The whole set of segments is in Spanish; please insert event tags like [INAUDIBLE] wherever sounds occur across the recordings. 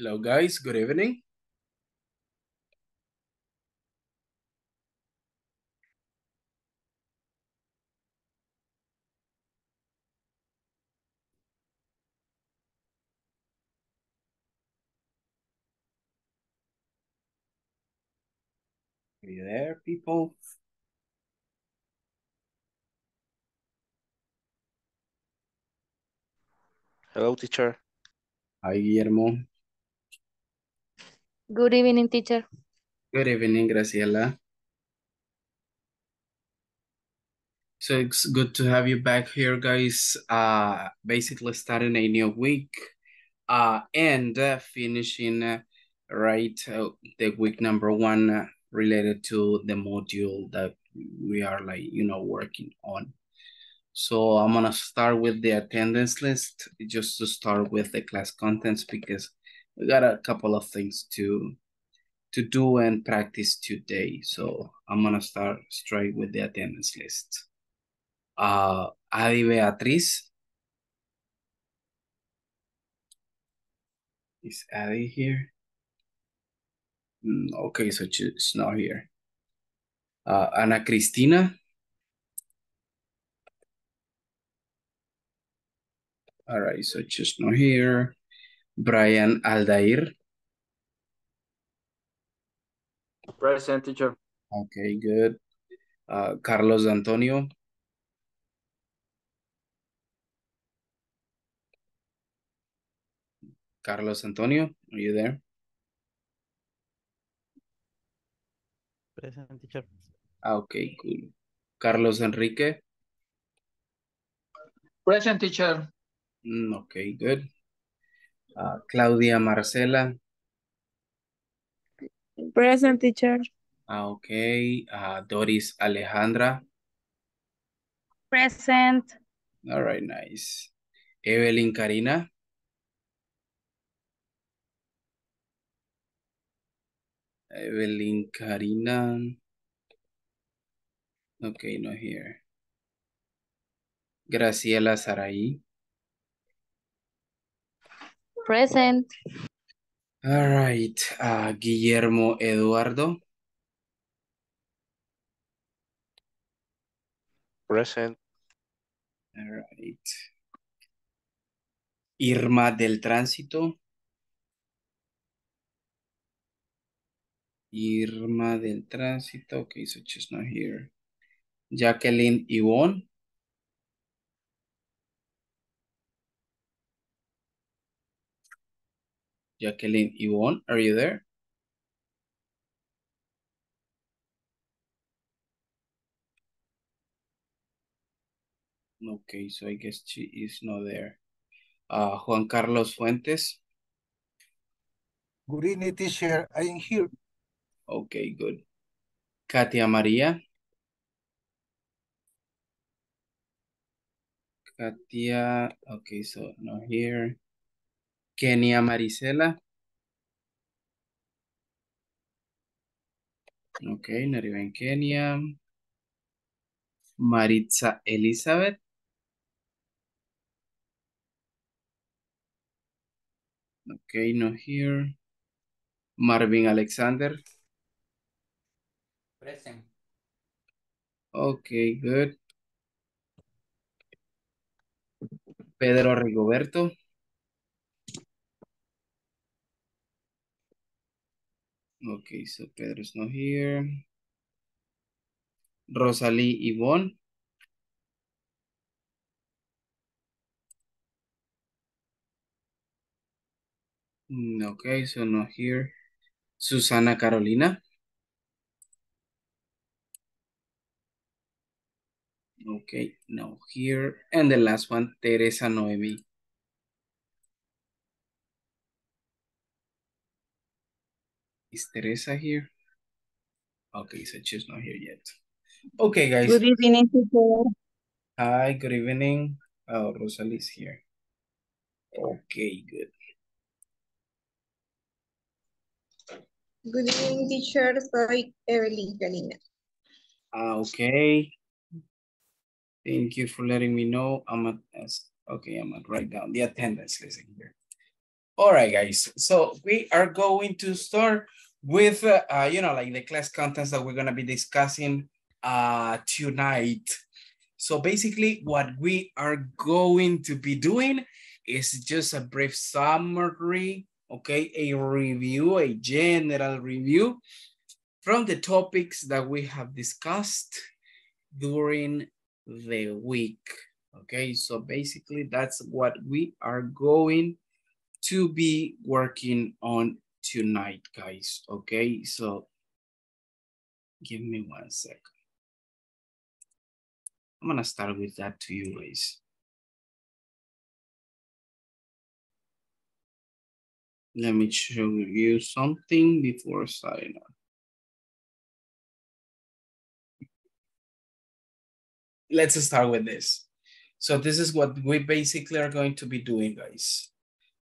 Hello, guys. Good evening. Are you there, people? Hello, teacher. Hi, Guillermo. Good evening, teacher. Good evening, Graciela. So it's good to have you back here, guys. Uh, basically starting a new week, uh, and uh, finishing uh, right uh, the week number one uh, related to the module that we are like you know working on. So I'm gonna start with the attendance list just to start with the class contents because we got a couple of things to to do and practice today. So I'm gonna start straight with the attendance list. Uh, Adi Beatriz. Is Adi here? Mm, okay, so she's not here. Uh, Ana Cristina. All right, so she's not here. Brian Aldair. Present teacher. Okay, good. Uh, Carlos Antonio. Carlos Antonio, are you there? Present, teacher. Ah, okay, cool. Carlos Enrique. Present teacher. Mm, okay, good. Uh, Claudia Marcela. Present, teacher. Ah, okay. Uh, Doris Alejandra. Present. All right, nice. Evelyn Karina. Evelyn Karina. Okay, no here. Graciela Saraí. Present. All right. Uh, Guillermo Eduardo. Present. All right. Irma del Tránsito. Irma del Tránsito. Okay, so she's not here. Jacqueline Yvonne. Jacqueline Yvonne, are you there? Okay, so I guess she is not there. Uh, Juan Carlos Fuentes. Good evening, teacher. I am here. Okay, good. Katia Maria. Katia, okay, so not here. Kenia Marisela. Okay, not even Kenia. Maritza Elizabeth. Okay, not here. Marvin Alexander. Present. Okay, good. Pedro Rigoberto. Okay, so Pedro's not here. Rosalie Yvonne. Mm, Okay, so not here. Susana Carolina. Okay, no here. And the last one, Teresa Noemi. Is Teresa here? Okay, so she's not here yet. Okay, guys. Good evening, teacher. Hi, good evening. Oh, Rosalie's here. Okay, good. Good evening, teacher. Soy Evelyn Galina. Ah, okay. Thank you for letting me know. I'm at, okay, I'm at write down the attendance list here. All right, guys. So we are going to start with, uh, uh, you know, like the class contents that we're going to be discussing uh, tonight. So basically what we are going to be doing is just a brief summary, okay? A review, a general review from the topics that we have discussed during the week, okay? So basically that's what we are going to be working on tonight, guys. Okay, so give me one second. I'm gonna start with that to you guys. Let me show you something before starting on. Let's start with this. So this is what we basically are going to be doing, guys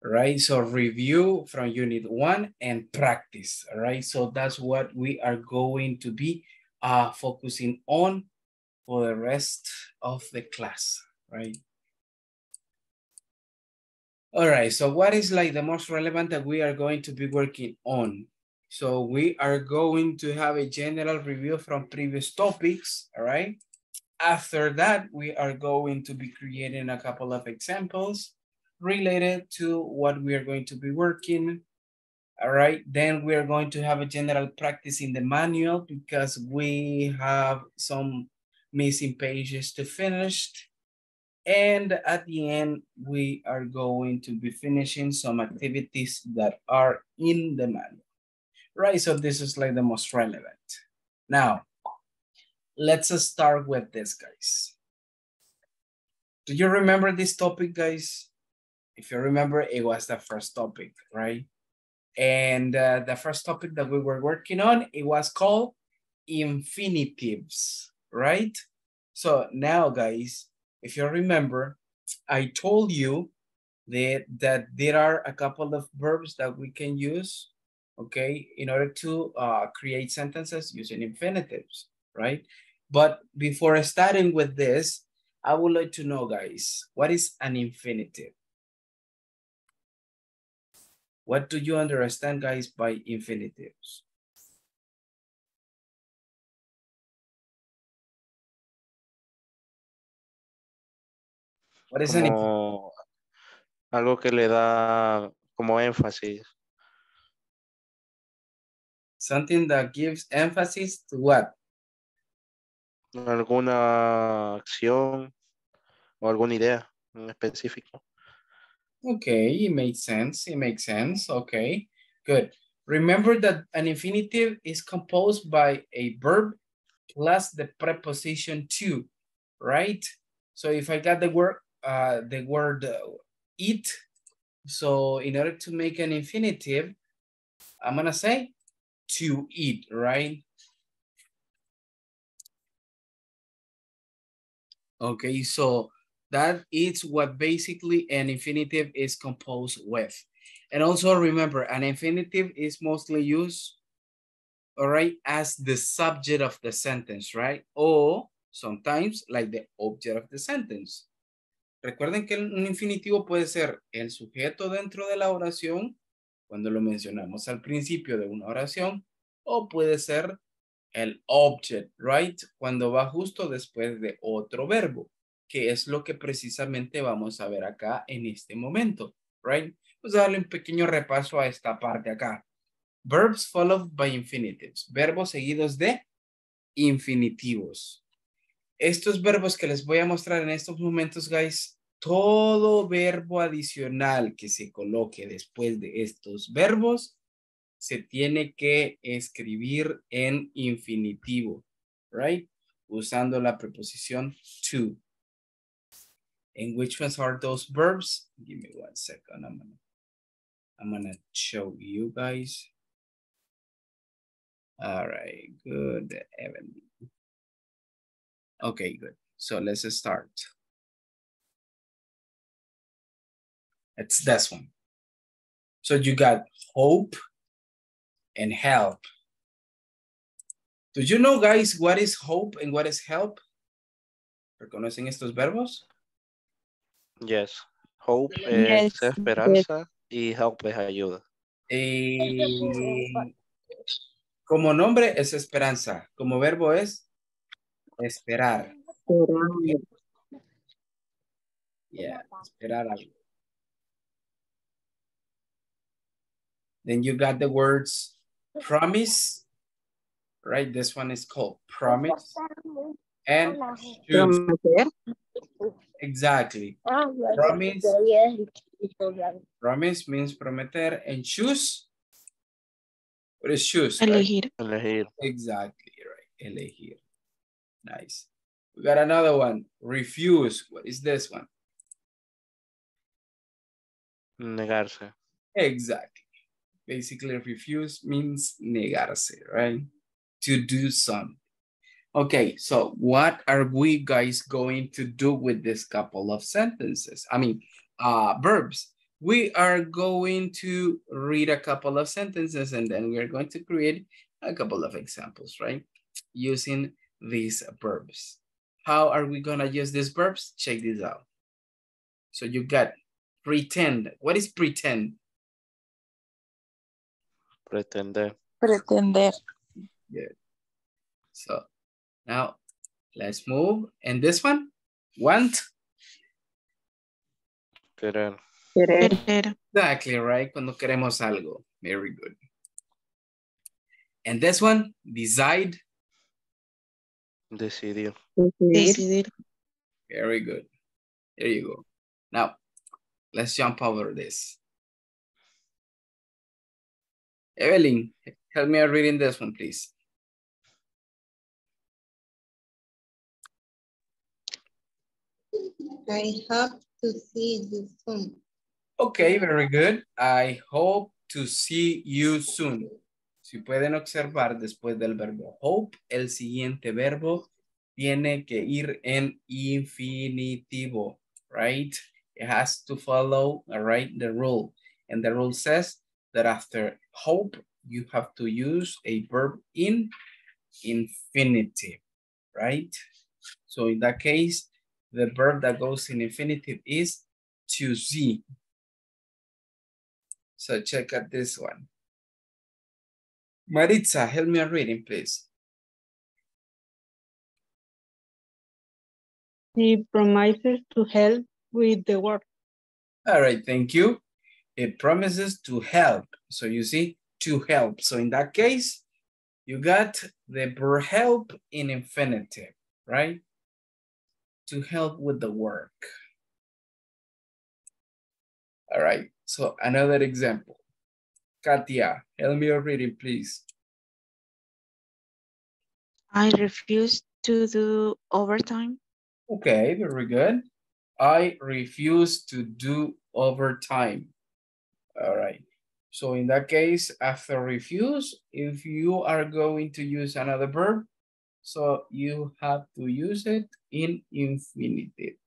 right? So review from unit one and practice, right? So that's what we are going to be uh, focusing on for the rest of the class, right? All right, so what is like the most relevant that we are going to be working on? So we are going to have a general review from previous topics, all right? After that, we are going to be creating a couple of examples related to what we are going to be working. All right, then we are going to have a general practice in the manual because we have some missing pages to finish. And at the end, we are going to be finishing some activities that are in the manual. Right, so this is like the most relevant. Now, let's start with this, guys. Do you remember this topic, guys? If you remember, it was the first topic, right? And uh, the first topic that we were working on, it was called infinitives, right? So now, guys, if you remember, I told you that, that there are a couple of verbs that we can use, okay, in order to uh, create sentences using infinitives, right? But before starting with this, I would like to know, guys, what is an infinitive? What do you understand, guys, by infinitives? What is an Como algo que le da como énfasis. something that gives emphasis to what? Alguna acción o alguna idea en específico. Okay, it makes sense. It makes sense. Okay, good. Remember that an infinitive is composed by a verb plus the preposition to, right? So if I got the word, uh, the word uh, eat, so in order to make an infinitive, I'm gonna say to eat, right? Okay, so that is what basically an infinitive is composed with. And also remember, an infinitive is mostly used, all right, as the subject of the sentence, right? Or sometimes like the object of the sentence. Recuerden que un infinitivo puede ser el sujeto dentro de la oración, cuando lo mencionamos al principio de una oración, o puede ser el object, right? Cuando va justo después de otro verbo que es lo que precisamente vamos a ver acá en este momento, right? Vamos a darle un pequeño repaso a esta parte acá. Verbs followed by infinitives, verbos seguidos de infinitivos. Estos verbos que les voy a mostrar en estos momentos, guys, todo verbo adicional que se coloque después de estos verbos se tiene que escribir en infinitivo, right? Usando la preposición to. And which ones are those verbs? Give me one second. I'm gonna, I'm gonna show you guys. All right, good, Evan. Okay, good. So let's start. It's this one. So you got hope and help. Do you know, guys, what is hope and what is help? ¿Reconocen estos verbos? Yes. Hope Yes, es esperanza Y help es ayuda. Eh, [LAUGHS] como nombre es esperanza. Como verbo es esperar. Yeah, esperar algo. Then you got the words promise, right? This one is called promise. And should. Exactly. Ah, Promise. Promise means prometer and choose. What is choose? right? Elegir. Elegir. Exactly right. Elegir. Nice. We got another one. Refuse. What is this one? Negarse. Exactly. Basically, refuse means negarse, right? To do something. Okay, so what are we guys going to do with this couple of sentences? I mean, uh, verbs. We are going to read a couple of sentences and then we're going to create a couple of examples, right? Using these verbs. How are we gonna use these verbs? Check this out. So you got pretend. What is pretend? Pretender. Pretender. Yeah. So now let's move. And this one, want. Querer. Querer. Exactly, right? Cuando queremos algo. Very good. And this one, decide. Decidir. Decidir. Very good. There you go. Now, let's jump over this. Evelyn, help me out reading this one, please. I hope to see you soon. Okay, very good. I hope to see you soon. Si pueden observar después del verbo hope, el siguiente verbo tiene que ir en infinitivo, right? It has to follow, right, the rule. And the rule says that after hope, you have to use a verb in infinitive, right? So in that case, the verb that goes in infinitive is to see. So check out this one. Maritza, help me out reading, please. He promises to help with the work. All right, thank you. It promises to help. So you see, to help. So in that case, you got the verb help in infinitive, right? To help with the work. All right, so another example. Katia, help me out reading, please. I refuse to do overtime. Okay, very good. I refuse to do overtime. All right. So in that case, after refuse, if you are going to use another verb, so you have to use it in infinitive.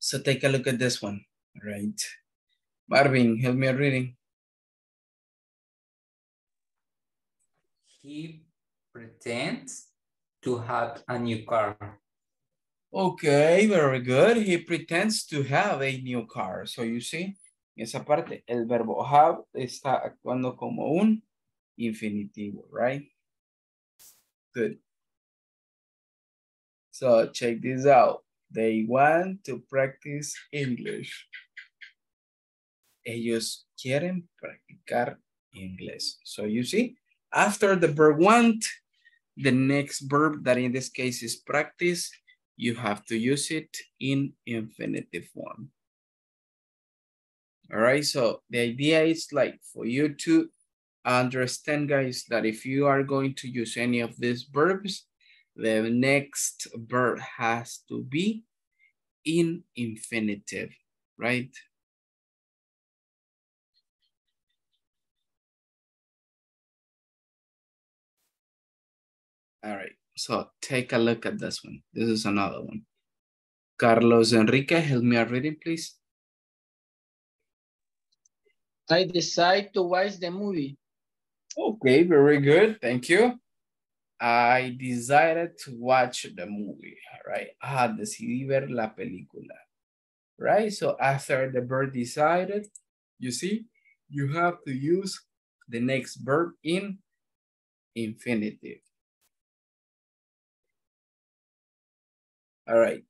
So take a look at this one, All right? Marvin, help me reading. He pretends to have a new car. Okay, very good. He pretends to have a new car. So you see, esa parte, el verbo have está actuando como un infinitivo, right? Good. So check this out. They want to practice English. Ellos quieren practicar inglés. So you see, after the verb want, the next verb that in this case is practice, you have to use it in infinitive form. All right, so the idea is like for you to understand guys that if you are going to use any of these verbs, the next verb has to be in infinitive, right? All right, so take a look at this one. This is another one. Carlos Enrique, help me out reading, please. I decide to watch the movie. Okay, very good. Thank you. I decided to watch the movie, right? Ah, decidí ver la película, right? So after the verb decided, you see, you have to use the next verb in infinitive. All right,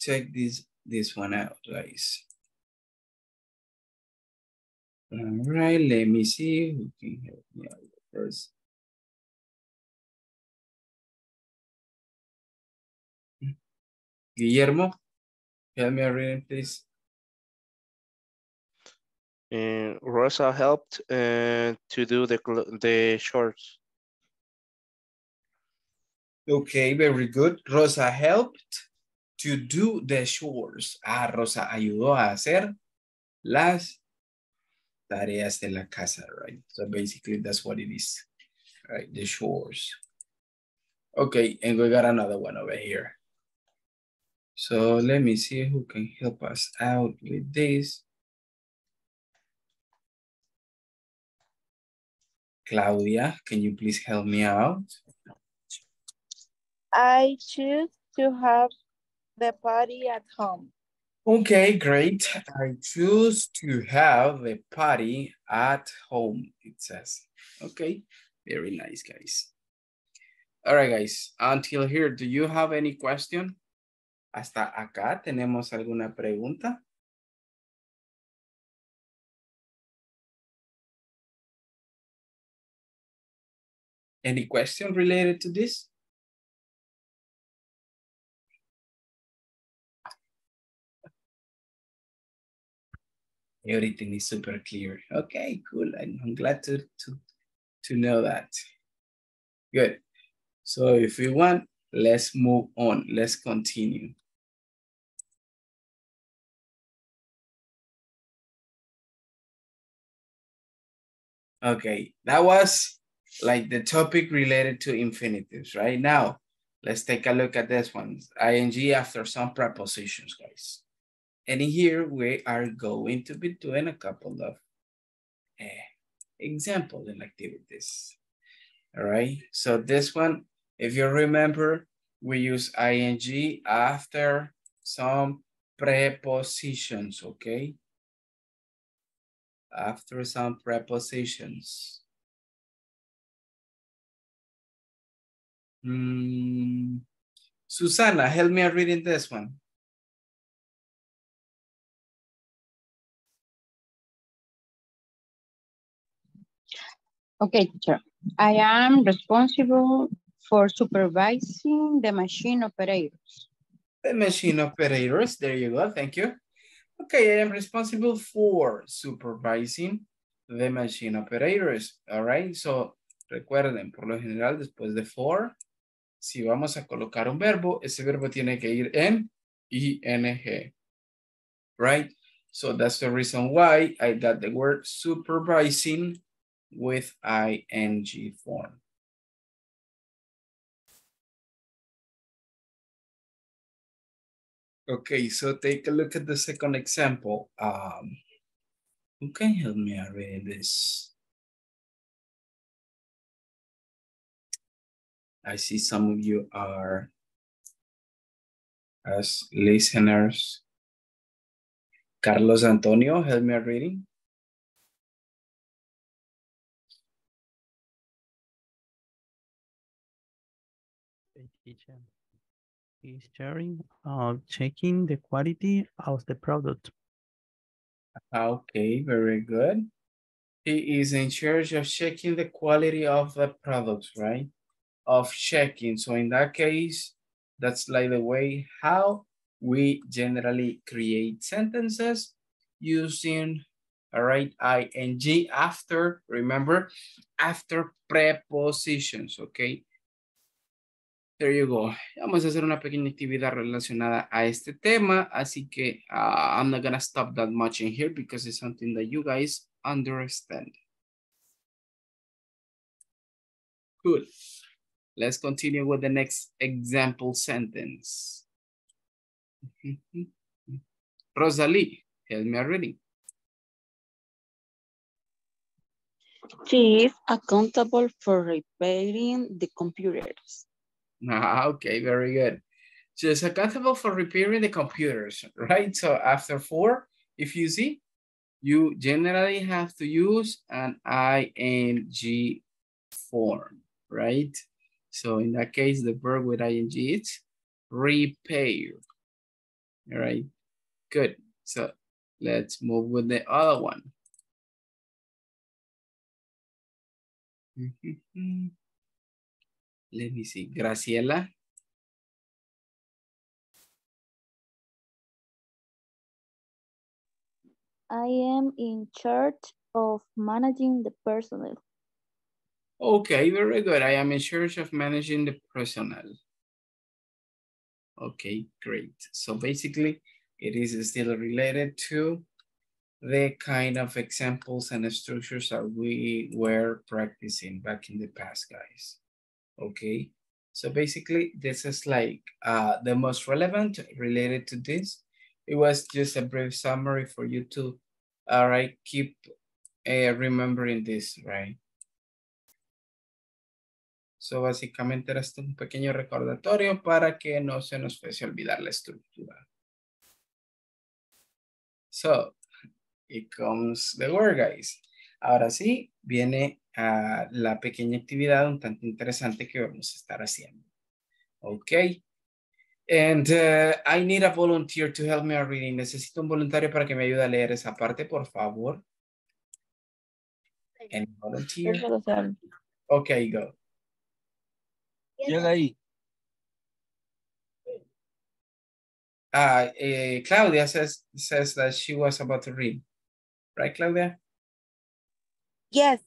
check this, this one out, guys. All right, let me see who can help me out first. Guillermo, help me read, please. Uh, Rosa helped uh, to do the the shorts. Okay, very good. Rosa helped to do the chores. Ah, Rosa ayudó a hacer las tareas de la casa, right? So basically that's what it is, right? The chores. Okay, and we got another one over here. So let me see who can help us out with this. Claudia, can you please help me out? I choose to have the party at home. Okay, great. I choose to have a party at home, it says. Okay, very nice, guys. All right, guys, until here, do you have any question? Hasta acá, ¿tenemos alguna pregunta? Any question related to this? Everything is super clear. Okay, cool. I'm, I'm glad to, to, to know that. Good. So if you want, let's move on. Let's continue. Okay, that was like the topic related to infinitives, right? Now, let's take a look at this one. ing after some prepositions, guys. And here we are going to be doing a couple of uh, examples and activities. All right, so this one, if you remember, we use ing after some prepositions, okay? After some prepositions. Mm. Susana, help me reading this one. Okay, teacher. I am responsible for supervising the machine operators. The machine operators, there you go, thank you. Okay, I am responsible for supervising the machine operators, all right? So, recuerden, por lo general, después de for, si vamos a colocar un verbo, ese verbo tiene que ir en ing, right? So, that's the reason why I got the word supervising with ing form. Okay, so take a look at the second example. Um, who can help me reading this? I see some of you are as listeners. Carlos Antonio, help me reading. Teacher is sharing checking the quality of the product. Ah, okay, very good. He is in charge of checking the quality of the products, right? Of checking. So in that case, that's like the way how we generally create sentences using, all right, ing after, remember, after prepositions, okay? There you go. Vamos a hacer una pequeña actividad relacionada a este tema, así que uh, I'm not gonna stop that much in here because it's something that you guys understand. Good. Let's continue with the next example sentence. [LAUGHS] Rosalie, help me reading. She is accountable for repairing the computers. [LAUGHS] Ah, okay, very good. So it's accountable for repairing the computers, right? So after four, if you see, you generally have to use an ing form, right? So in that case, the verb with ing is repair. All right, good. So let's move with the other one. [LAUGHS] Let me see, Graciela. I am in charge of managing the personnel. Okay, very good. I am in charge of managing the personnel. Okay, great. So basically, it is still related to the kind of examples and structures that we were practicing back in the past, guys. Okay, so basically, this is like uh, the most relevant related to this. It was just a brief summary for you to, all right, keep uh, remembering this, right? So básicamente era esto un pequeño recordatorio para que no se nos fuese a olvidar la estructura. So, it comes the word, guys. Ahora sí, viene a la pequeña actividad un tanto interesante que vamos a estar haciendo. Ok. And uh, I need a volunteer to help me out reading. Necesito un voluntario para que me ayude a leer esa parte, por favor. Any volunteer? Okay, go. Llega ahí. Uh, eh, Claudia says, says that she was about to read. Right, Claudia? Yes.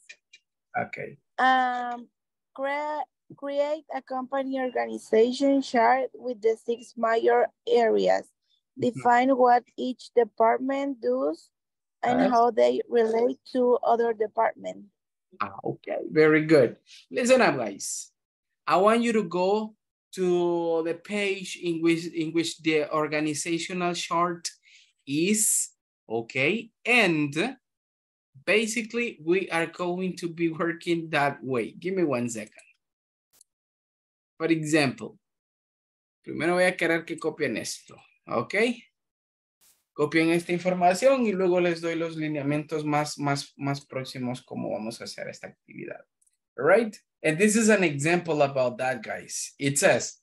Okay. Um, crea create a company organization chart with the six major areas. Define what each department does and how they relate to other departments. Ah, okay, very good. Listen up, guys. I want you to go to the page in which in which the organizational chart is, okay? And basically, we are going to be working that way. Give me one second. For example, primero voy a querer que copien esto, ¿ok? Copien esta información y luego les doy los lineamientos más, más, más próximos cómo vamos a hacer esta actividad. All right? And this is an example about that, guys. It says,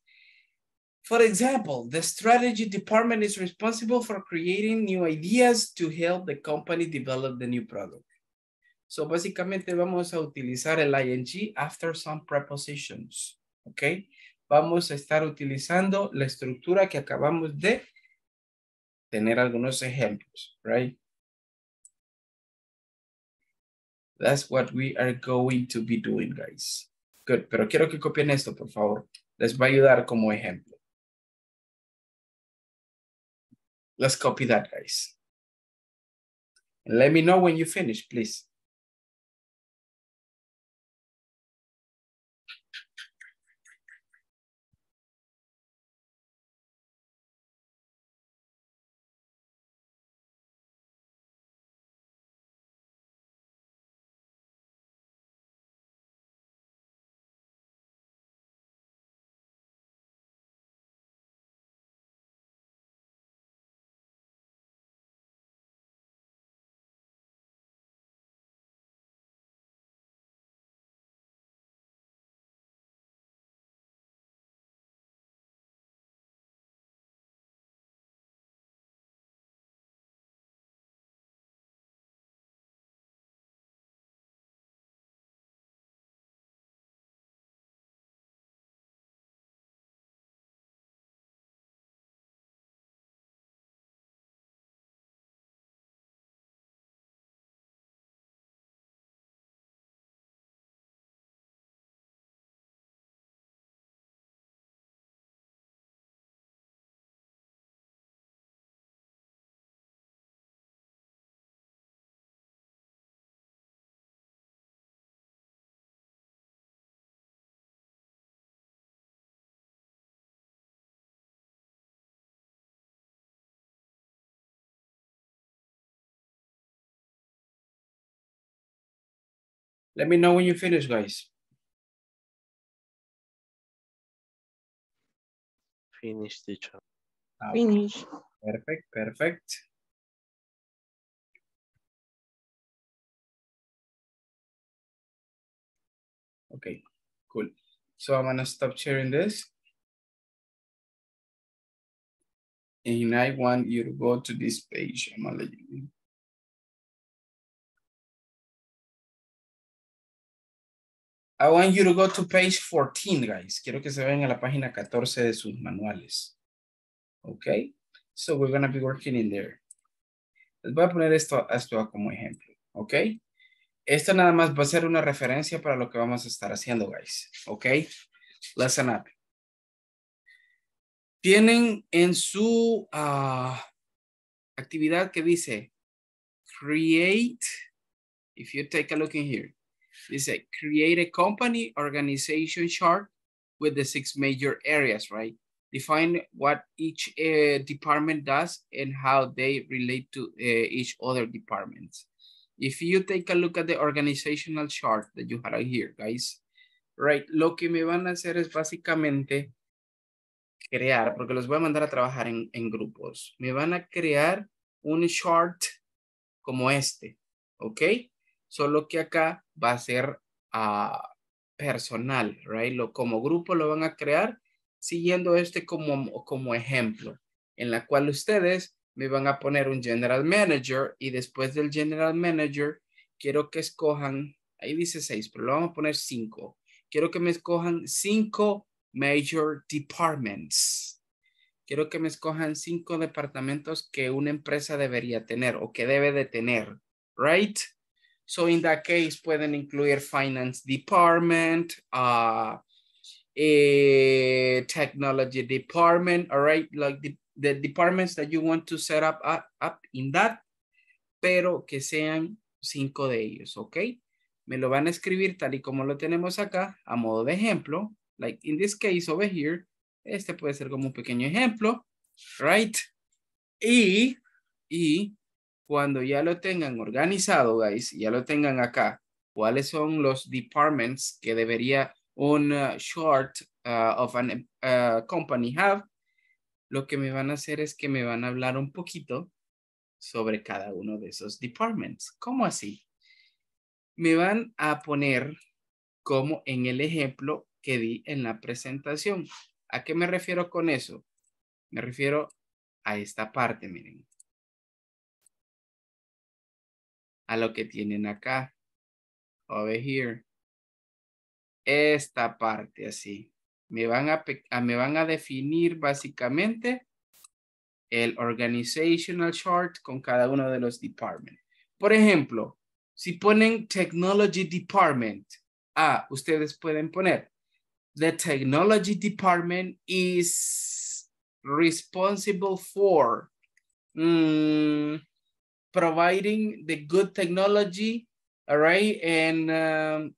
for example, the strategy department is responsible for creating new ideas to help the company develop the new product. So básicamente vamos a utilizar el ing after some prepositions. ¿Ok? Vamos a estar utilizando la estructura que acabamos de tener algunos ejemplos, right? That's what we are going to be doing, guys. Good, pero quiero que copien esto, por favor. Les va a ayudar como ejemplo. Let's copy that, guys. And let me know when you finish, please. Let me know when you finish, guys. Finish, teacher. Ah, Finish. Perfect, perfect. Okay, cool. So I'm gonna stop sharing this. And I want you to go to this page. I'm gonna let you. I want you to go to page 14, guys. Quiero que se vean a la página 14 de sus manuales. Okay, so we're gonna be working in there. Les voy a poner esto, como ejemplo, ¿ok? Esto nada más va a ser una referencia para lo que vamos a estar haciendo, guys, ¿ok? Listen up. Tienen en su ah, actividad que dice create, if you take a look in here, dice create a company organization chart with the six major areas, right? define what each uh, department does and how they relate to uh, each other departments. If you take a look at the organizational chart that you have here, guys, right, lo que me van a hacer es básicamente crear, porque los voy a mandar a trabajar en, en grupos, me van a crear un chart como este, ¿ok? Solo que acá va a ser uh, personal, right? Lo, como grupo lo van a crear siguiendo este como, como ejemplo, en la cual ustedes me van a poner un general manager y después del general manager quiero que escojan, ahí dice seis, pero lo vamos a poner cinco. Quiero que me escojan cinco major departments. Quiero que me escojan cinco departamentos que una empresa debería tener o que debe de tener, right? So in that case pueden incluir finance department, uh, a technology department, all right, like the, the departments that you want to set up, up, up in that, pero que sean cinco de ellos, ¿ok? Me lo van a escribir tal y como lo tenemos acá, a modo de ejemplo, like in this case over here, este puede ser como un pequeño ejemplo, right? Y, y cuando ya lo tengan organizado, guys, ya lo tengan acá, cuáles son los departments que debería un uh, short uh, of an uh, company have, lo que me van a hacer es que me van a hablar un poquito sobre cada uno de esos departments. ¿Cómo así? Me van a poner como en el ejemplo que di en la presentación. ¿A qué me refiero con eso? Me refiero a esta parte, miren. A lo que tienen acá. Over here esta parte así. Me van a, me van a definir básicamente el organizational chart con cada uno de los departments. Por ejemplo, si ponen technology department, ah, ustedes pueden poner the technology department is responsible for mm, providing the good technology, all right, and um,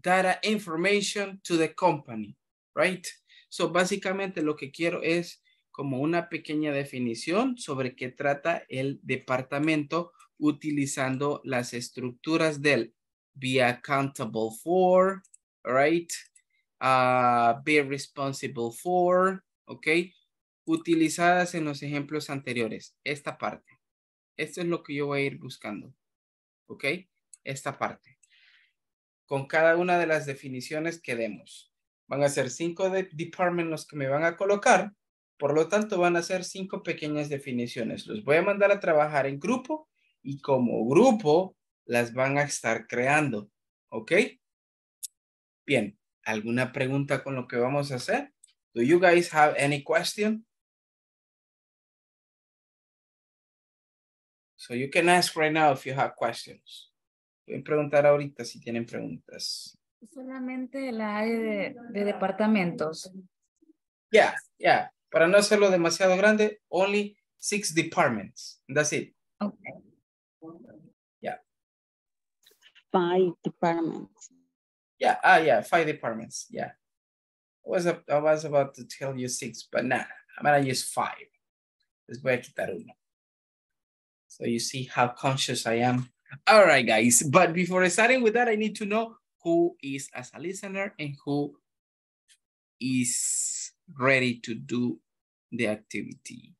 data information to the company, right? So, básicamente lo que quiero es como una pequeña definición sobre qué trata el departamento utilizando las estructuras del be accountable for, right? Uh, be responsible for, ok? Utilizadas en los ejemplos anteriores. Esta parte. Esto es lo que yo voy a ir buscando, ok? Esta parte con cada una de las definiciones que demos. Van a ser cinco de departments los que me van a colocar. Por lo tanto, van a ser cinco pequeñas definiciones. Los voy a mandar a trabajar en grupo y como grupo las van a estar creando. ¿Ok? Bien. ¿Alguna pregunta con lo que vamos a hacer? Do you guys have any question? So you can ask right now if you have questions. Pueden preguntar ahorita si tienen preguntas. Solamente la área de, de departamentos. Yeah, yeah. Para no hacerlo demasiado grande, only six departments. That's it. Okay. Yeah. Five departments. Yeah, ah, yeah, five departments. Yeah. I was, I was about to tell you six, but nah, I'm gonna use five. Les voy a quitar uno. So you see how conscious I am All right, guys. But before starting with that, I need to know who is as a listener and who is ready to do the activity.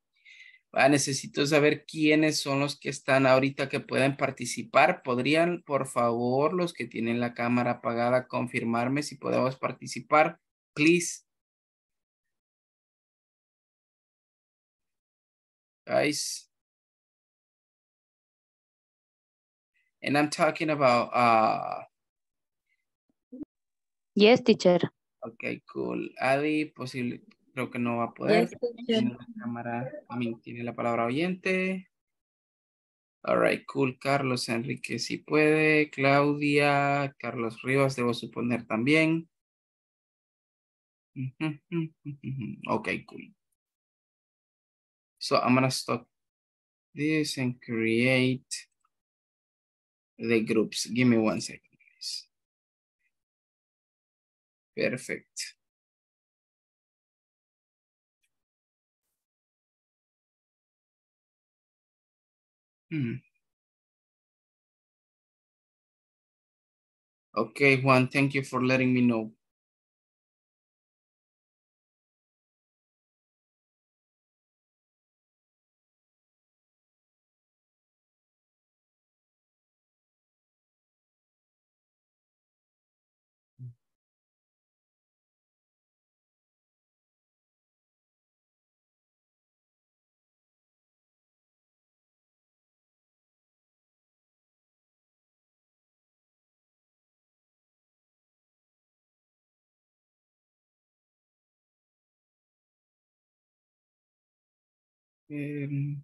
Ah, necesito saber quiénes son los que están ahorita que pueden participar. ¿Podrían, por favor, los que tienen la cámara apagada, confirmarme si podemos participar? Please. Guys. And I'm talking about uh, Yes, teacher. Ok, cool. Adi, posible, creo que no va a poder. Yes, teacher. Tiene la cámara, I mean, tiene la palabra oyente. All right, cool. Carlos Enrique sí puede. Claudia, Carlos Rivas, debo suponer también. [LAUGHS] Okay, cool. So I'm gonna stop this and create the groups. Give me one second, please. Perfect. Hmm. Okay, Juan, thank you for letting me know. Em,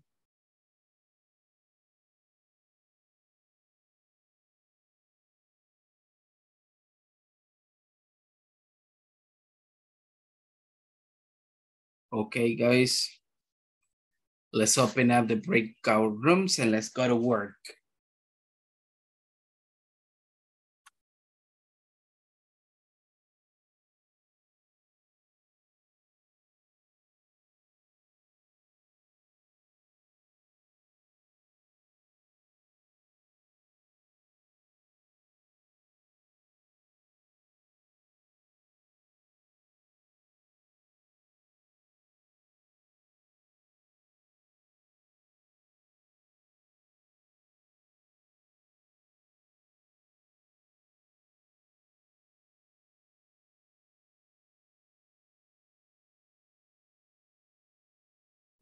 Okay, guys. Let's open up the breakout rooms and let's go to work.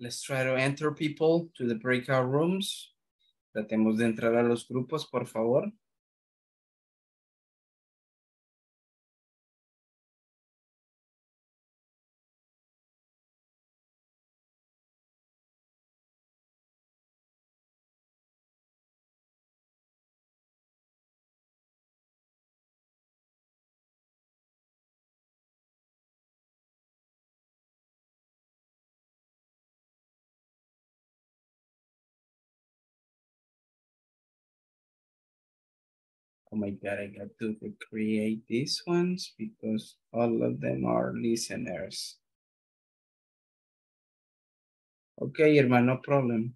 Let's try to enter people to the breakout rooms. Tratemos de entrar a los grupos, por favor. Oh my God, I got to create these ones because all of them are listeners. Okay, Irma, no problem.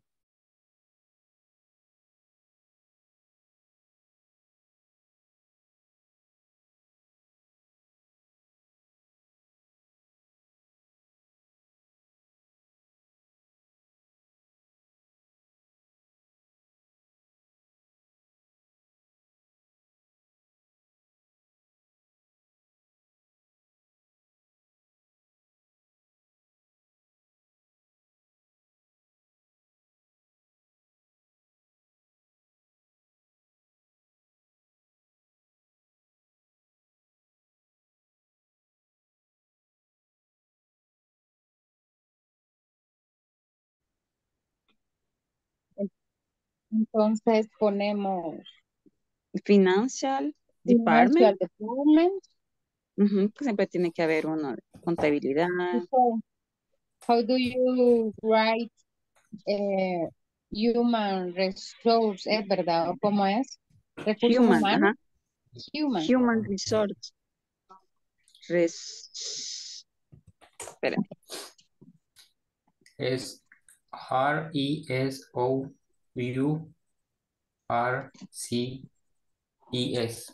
Entonces ponemos Financial Financial Department. Department. Ujú, que siempre tiene que haber uno de contabilidad. So, how do you write eh, human resource, ¿es verdad? ¿O cómo es? Recursos Human, humanos. Human. Human resource. Res... Espera. Es R E S O U R, C, E, S.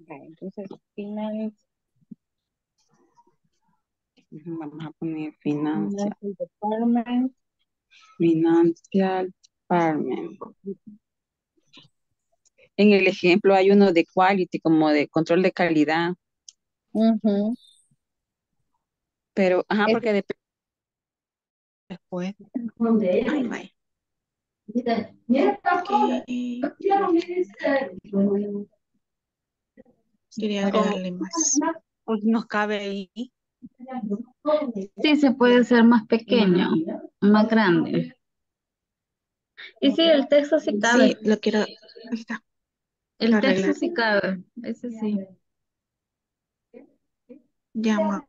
Ok, entonces, finance. Ujú, Vamos a poner financial. Financial Department. Financial Department. En el ejemplo hay uno de quality, como de control de calidad, pero, ajá, porque depende después. Ay, vaya. Quería agregarle más. Pues nos cabe ahí. Sí, se puede hacer más pequeño, más grande. Y sí, el texto sí cabe. Sí, lo quiero. Ahí está. El texto sí cabe, ese sí. Llama.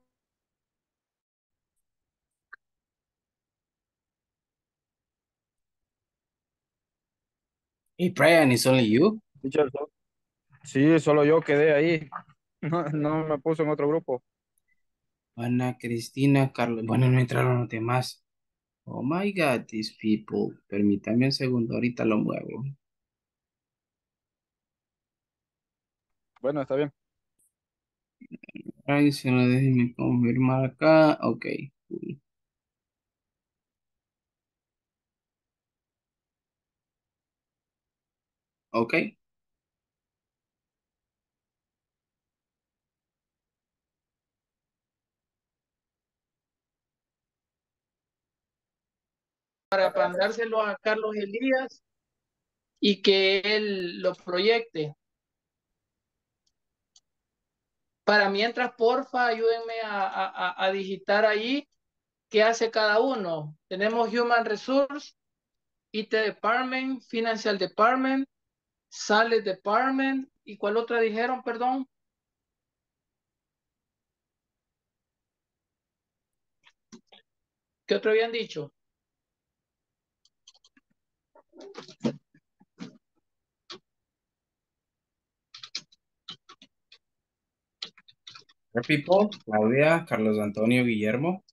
Hey, Brian, it's only you? Sí, solo yo quedé ahí. [LAUGHS] No, no me puso en otro grupo. Ana, Cristina, Carlos. Bueno, no entraron los demás. Oh my God, these people. Permítame un segundo, ahorita lo muevo. Bueno, está bien. Ay, si no, déjenme confirmar acá. Ok. cool. Ok. para mandárselo a Carlos Elías y que él lo proyecte. Para mientras, porfa, ayúdenme a, a, a- digitar ahí qué hace cada uno. Tenemos Human Resource, IT Department, Financial Department, Sales Department, ¿y cuál otra dijeron, perdón? ¿Qué otro habían dicho? People, Claudia, Carlos Antonio, Guillermo.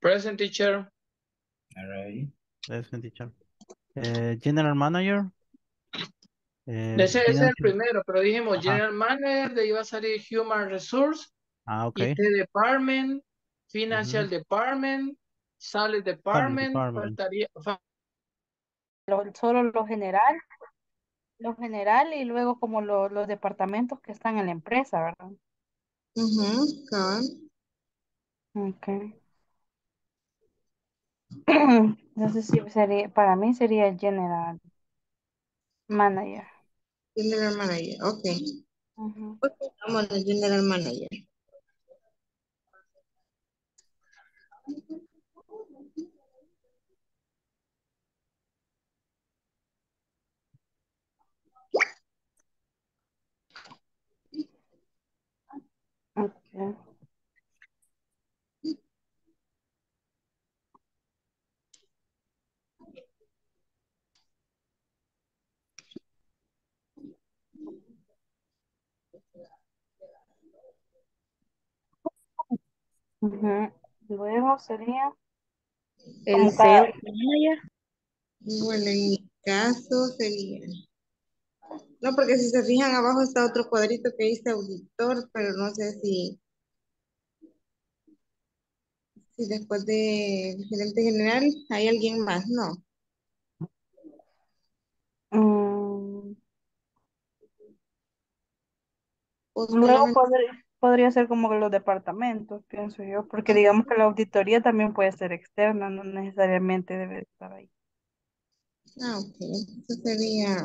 Present teacher. All right. Present teacher. Eh, general manager. Eh, Ese, ese es el primero, pero dijimos Ajá. General Manager, de ahí va a salir Human Resource, Ah, ok. IT Department, Financial Department, Sales Department, Department. faltaría, fa- Lo- solo lo general, lo general y luego como lo- los departamentos que están en la empresa, ¿verdad? Ujú, cabal. Okay. [CLEARS THROAT] Entonces sí sería, para mí sería el general manager. General manager, ok. Ujú. Ok, vamos al general manager. Okay. Ujú. Luego sería El manager. Bueno, en mi caso sería. No, porque si se fijan abajo está otro cuadrito que dice auditor, pero no sé si, si después de gerente general hay alguien más, no. Mm, Luego podría, podría ser como los departamentos, pienso yo, porque digamos que la auditoría también puede ser externa, no necesariamente debe estar ahí. Ah, ok. Eso sería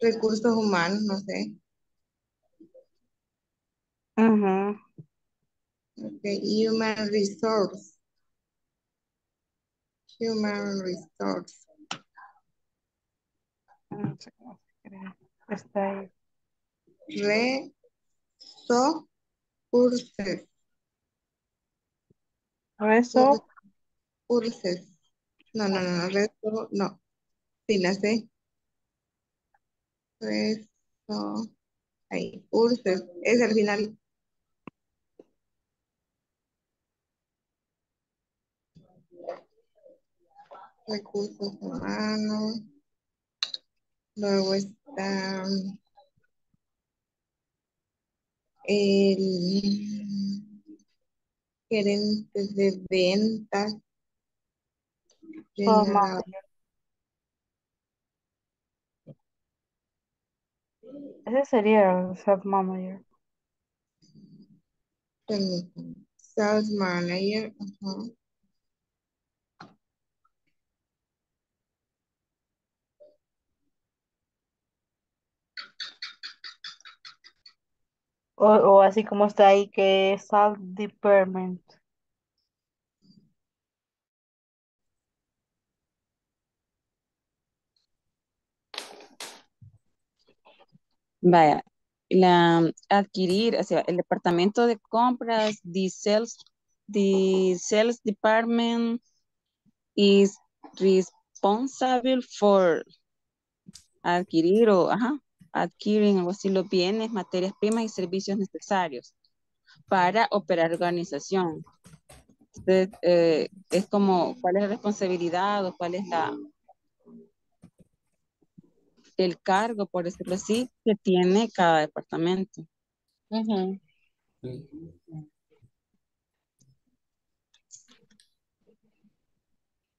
recursos humanos, no sé. Ujú. Ok, human resource. Human resource. No sé cómo se escribe. Está ahí. Resources. Reso, Resources. No, no, no, no, reso, no. Sí, la sé. Reso, Ahí, cursos, es al final. Recursos humanos. Luego está el gerente de ventas. Ese sería el sub manager. Sales manager. ajá. O, o así como está ahí que es sub department. Vaya, la adquirir, o el departamento de compras, the sales, the sales department is responsible for adquirir o, ajá, adquieren algo así los bienes, materias primas y servicios necesarios para operar organización. Entonces, eh, es como, ¿cuál es la responsabilidad o cuál es la, el cargo, por decirlo así, que tiene cada departamento?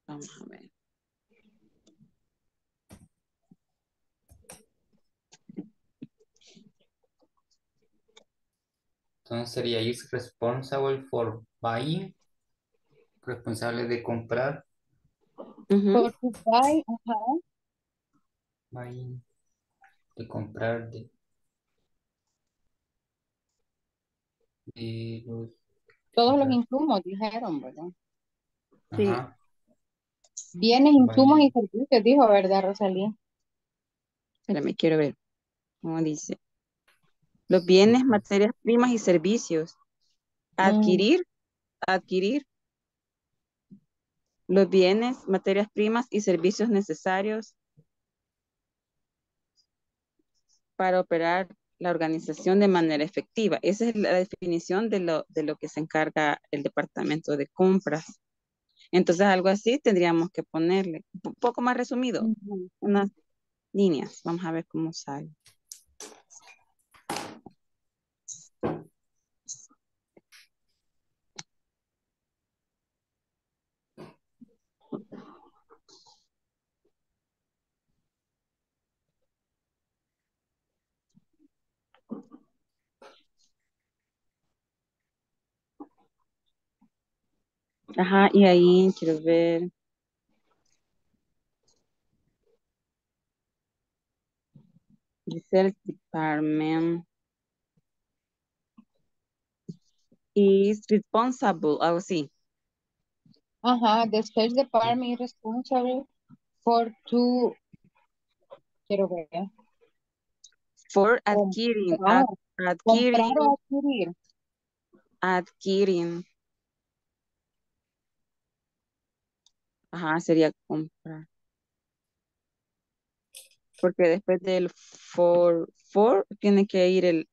Vamos a ver. Entonces sería is responsible for buying, responsable de comprar. For to buy, ajá. buying, de comprar de, de los, Todos los insumos dijeron, ¿verdad? Sí. ajá, Bienes, insumos y servicios, dijo, ¿verdad, Rosalía? Espérame, quiero ver cómo dice. Los bienes, materias primas y servicios. Adquirir, adquirir. Los bienes, materias primas y servicios necesarios para operar la organización de manera efectiva. Esa es la definición de lo, de lo que se encarga el departamento de compras. Entonces, algo así tendríamos que ponerle, un poco más resumido, unas líneas. Vamos a ver cómo sale. Ajá, y ahí quiero ver. The sales department is responsible, algo así. Ajá, the sales department is responsible for to, quiero ver, For adquiring, comprar, ad- adquiring, adquirir. adquiring. Ajá, sería comprar. Porque después del for, for tiene que ir el,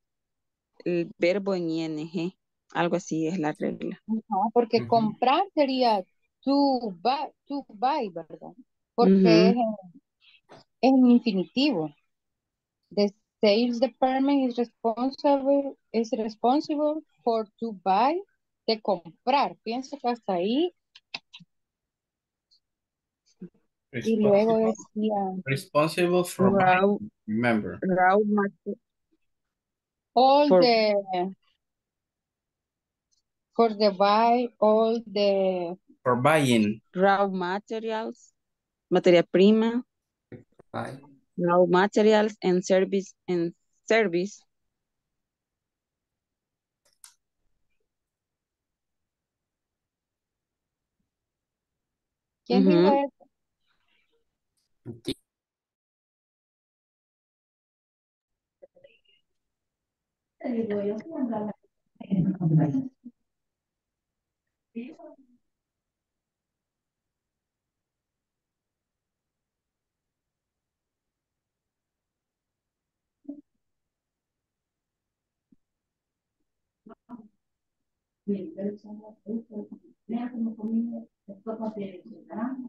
el verbo en ing. Algo así es la regla. Ajá, porque comprar sería to buy, to buy, ¿verdad? Porque es, es en infinitivo. The sales department is responsible, is responsible for to buy, de comprar. Pienso que hasta ahí. Y luego Responsible, decía, responsible for Raw, remember. raw all for, the, for the buy, all the, For buying. raw materials, materia prima, raw materials and service and service. ¿quién dijo Ti- Bien, pero son como comida, de.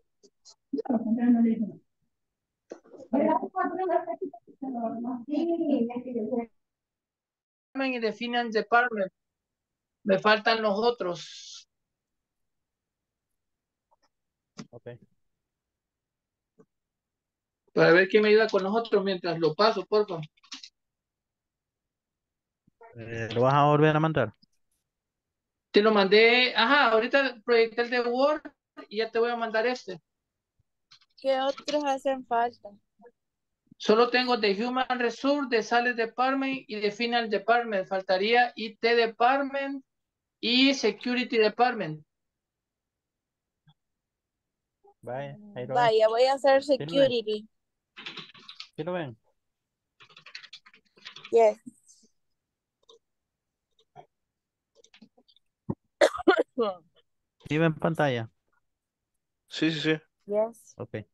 Finance Department. Me faltan los otros. Ok. Para ver quién me ayuda con los otros mientras lo paso, por favor. Eh, ¿Lo vas a volver a mandar? Te lo mandé, ajá, ahorita proyecté el de Word y ya te voy a mandar este. ¿Qué otros hacen falta? Solo tengo de Human Resource, de Sales Department y de Final Department. Faltaría IT Department y Security Department. Vaya, ahí lo. Vaya, voy a hacer security. ¿Sí lo ven? Yes. ¿Sí ven pantalla? Sí, sí, sí. Yes. Ok.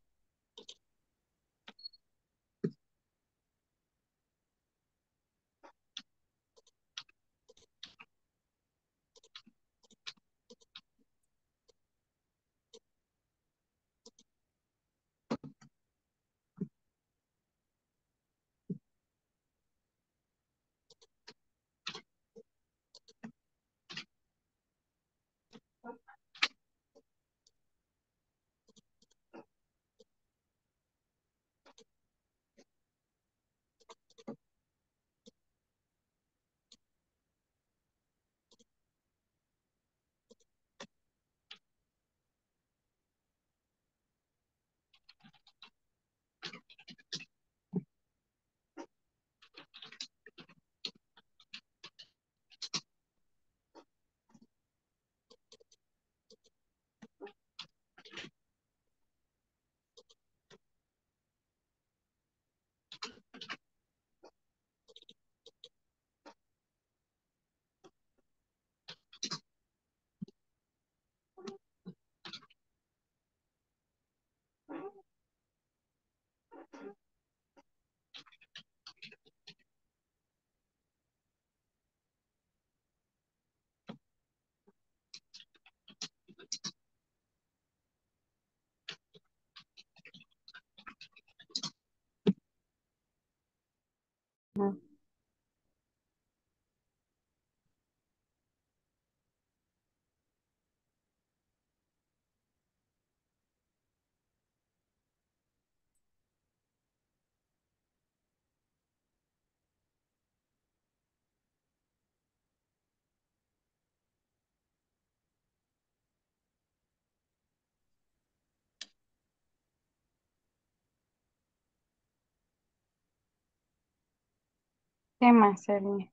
¿Qué más sería?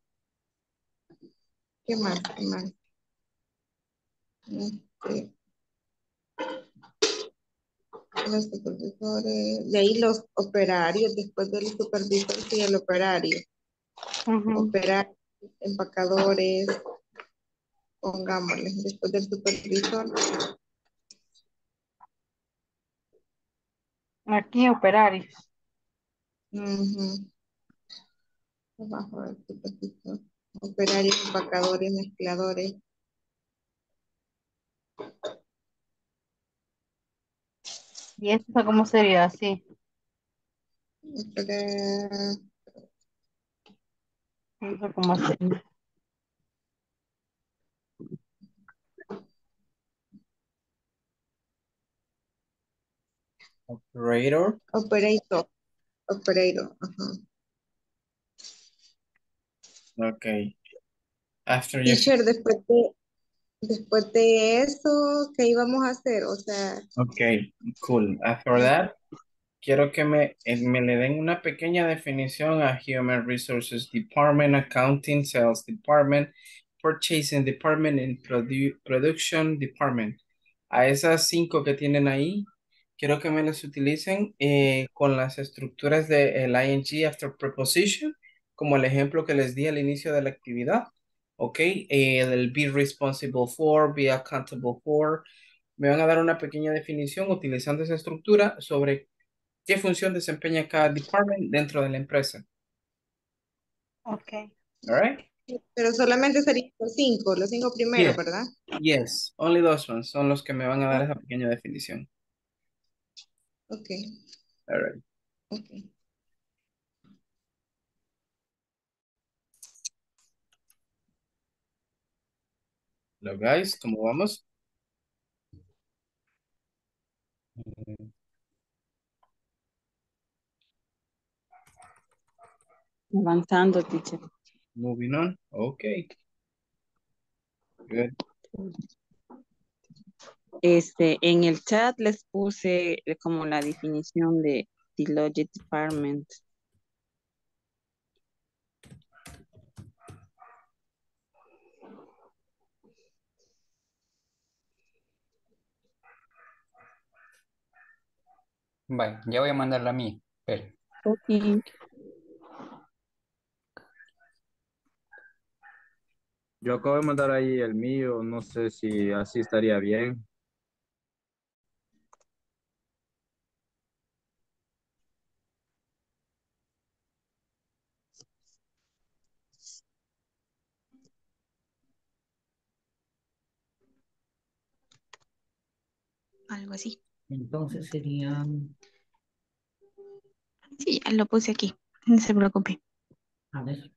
¿Qué más? ¿Qué más? Este, los supervisores, de ahí los operarios, después del supervisor sigue el operario. Operarios, empacadores, pongámosle, después del supervisor. Aquí operarios. Ujú. Abajo del supervisor. Operarios, empacadores, mezcladores. ¿Y esto cómo sería así? Eso cómo sería. Operator. Operator. Operator. Ajá. Okay. After you. Teacher, después de, después de eso, ¿qué íbamos a hacer? O sea, Okay, cool. After that, quiero que me, eh, me le den una pequeña definición a Human Resources Department, Accounting, Sales Department Purchasing Department and produ Production Department. A esas cinco que tienen ahí, quiero que me las utilicen eh, con las estructuras del de ing after preposition, como el ejemplo que les di al inicio de la actividad. Ok, eh, el be responsible for, be accountable for. Me van a dar una pequeña definición utilizando esa estructura sobre qué función desempeña cada department dentro de la empresa. Ok. All right? Pero solamente serían los cinco, los cinco primeros, Yes. ¿verdad? Yes, only those ones son los que me van a dar esa pequeña definición. Ok, All right. ok. Hello guys, ¿cómo vamos? Avanzando, teacher. Moving on. Okay. Good. Este, en el chat les puse como la definición de the Logic Department. Vale, ya voy a mandar la mía. Espera. Ok. Yo acabo de mandar ahí el mío, no sé si así estaría bien. Algo así. Entonces serían, Sí, ya lo puse aquí. No se preocupe. a ver.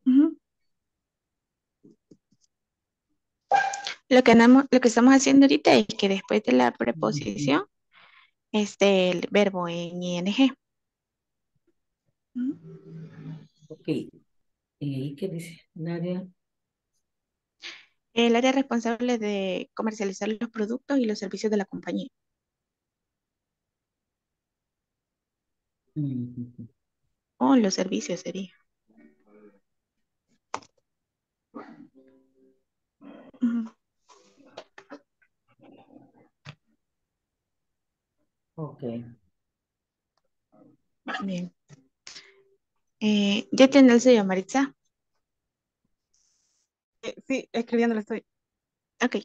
Lo que andamos, lo que estamos haciendo ahorita es que después de la preposición, este, el verbo en ing. ok. ¿Y qué dice? Nadia. El área responsable de comercializar los productos y los servicios de la compañía. Mm, O los servicios sería. Ok. Bien. Eh, ¿ya tiene el suyo, Maritza? Eh, sí, escribiéndolo estoy. Ok.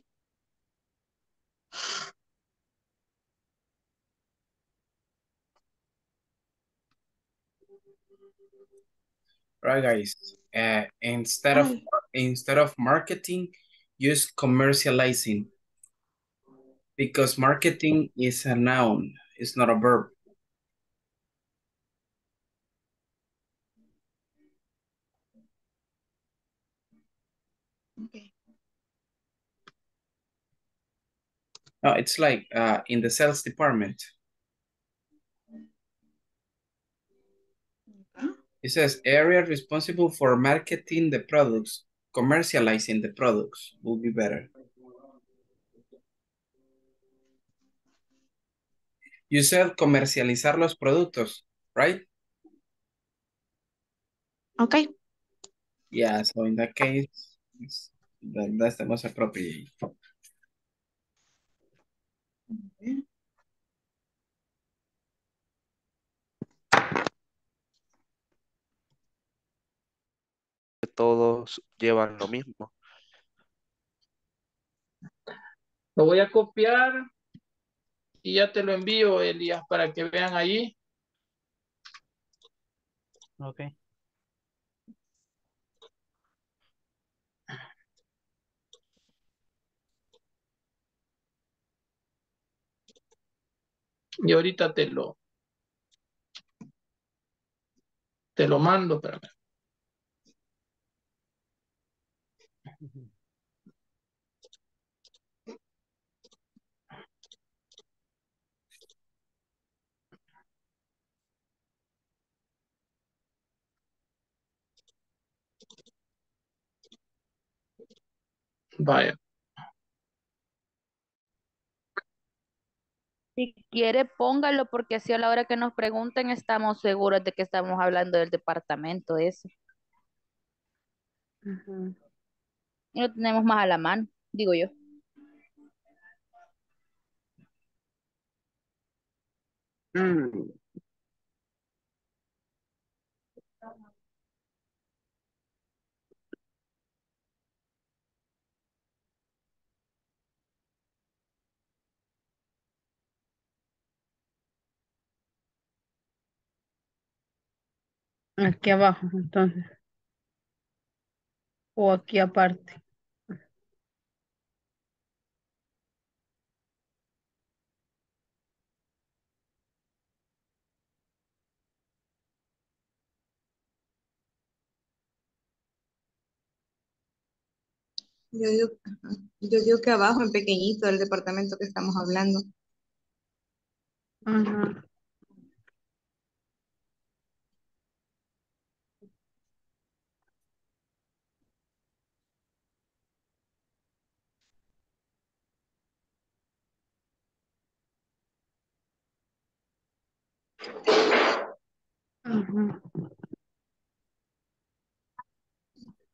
Right, guys. Uh, instead of instead of marketing, use commercializing because marketing is a noun. It's not a verb. Okay. No, it's like uh, in the sales department. It says area responsible for marketing the products, commercializing the products will be better. You said comercializar los productos, right? Okay. Yeah, so in that case, that, that's the most appropriate. Todos llevan lo mismo. Lo voy a copiar y ya te lo envío, Elías, para que vean ahí. Ok. Y ahorita te lo te lo mando, espérame. Vaya. Si quiere, póngalo porque así a la hora que nos pregunten estamos seguros de que estamos hablando del departamento ese. Ujú. Y lo tenemos más a la mano, digo yo. Mm, Aquí abajo, entonces. O aquí aparte. Yo digo, yo digo que abajo en pequeñito del departamento que estamos hablando. Ajá. Ajá.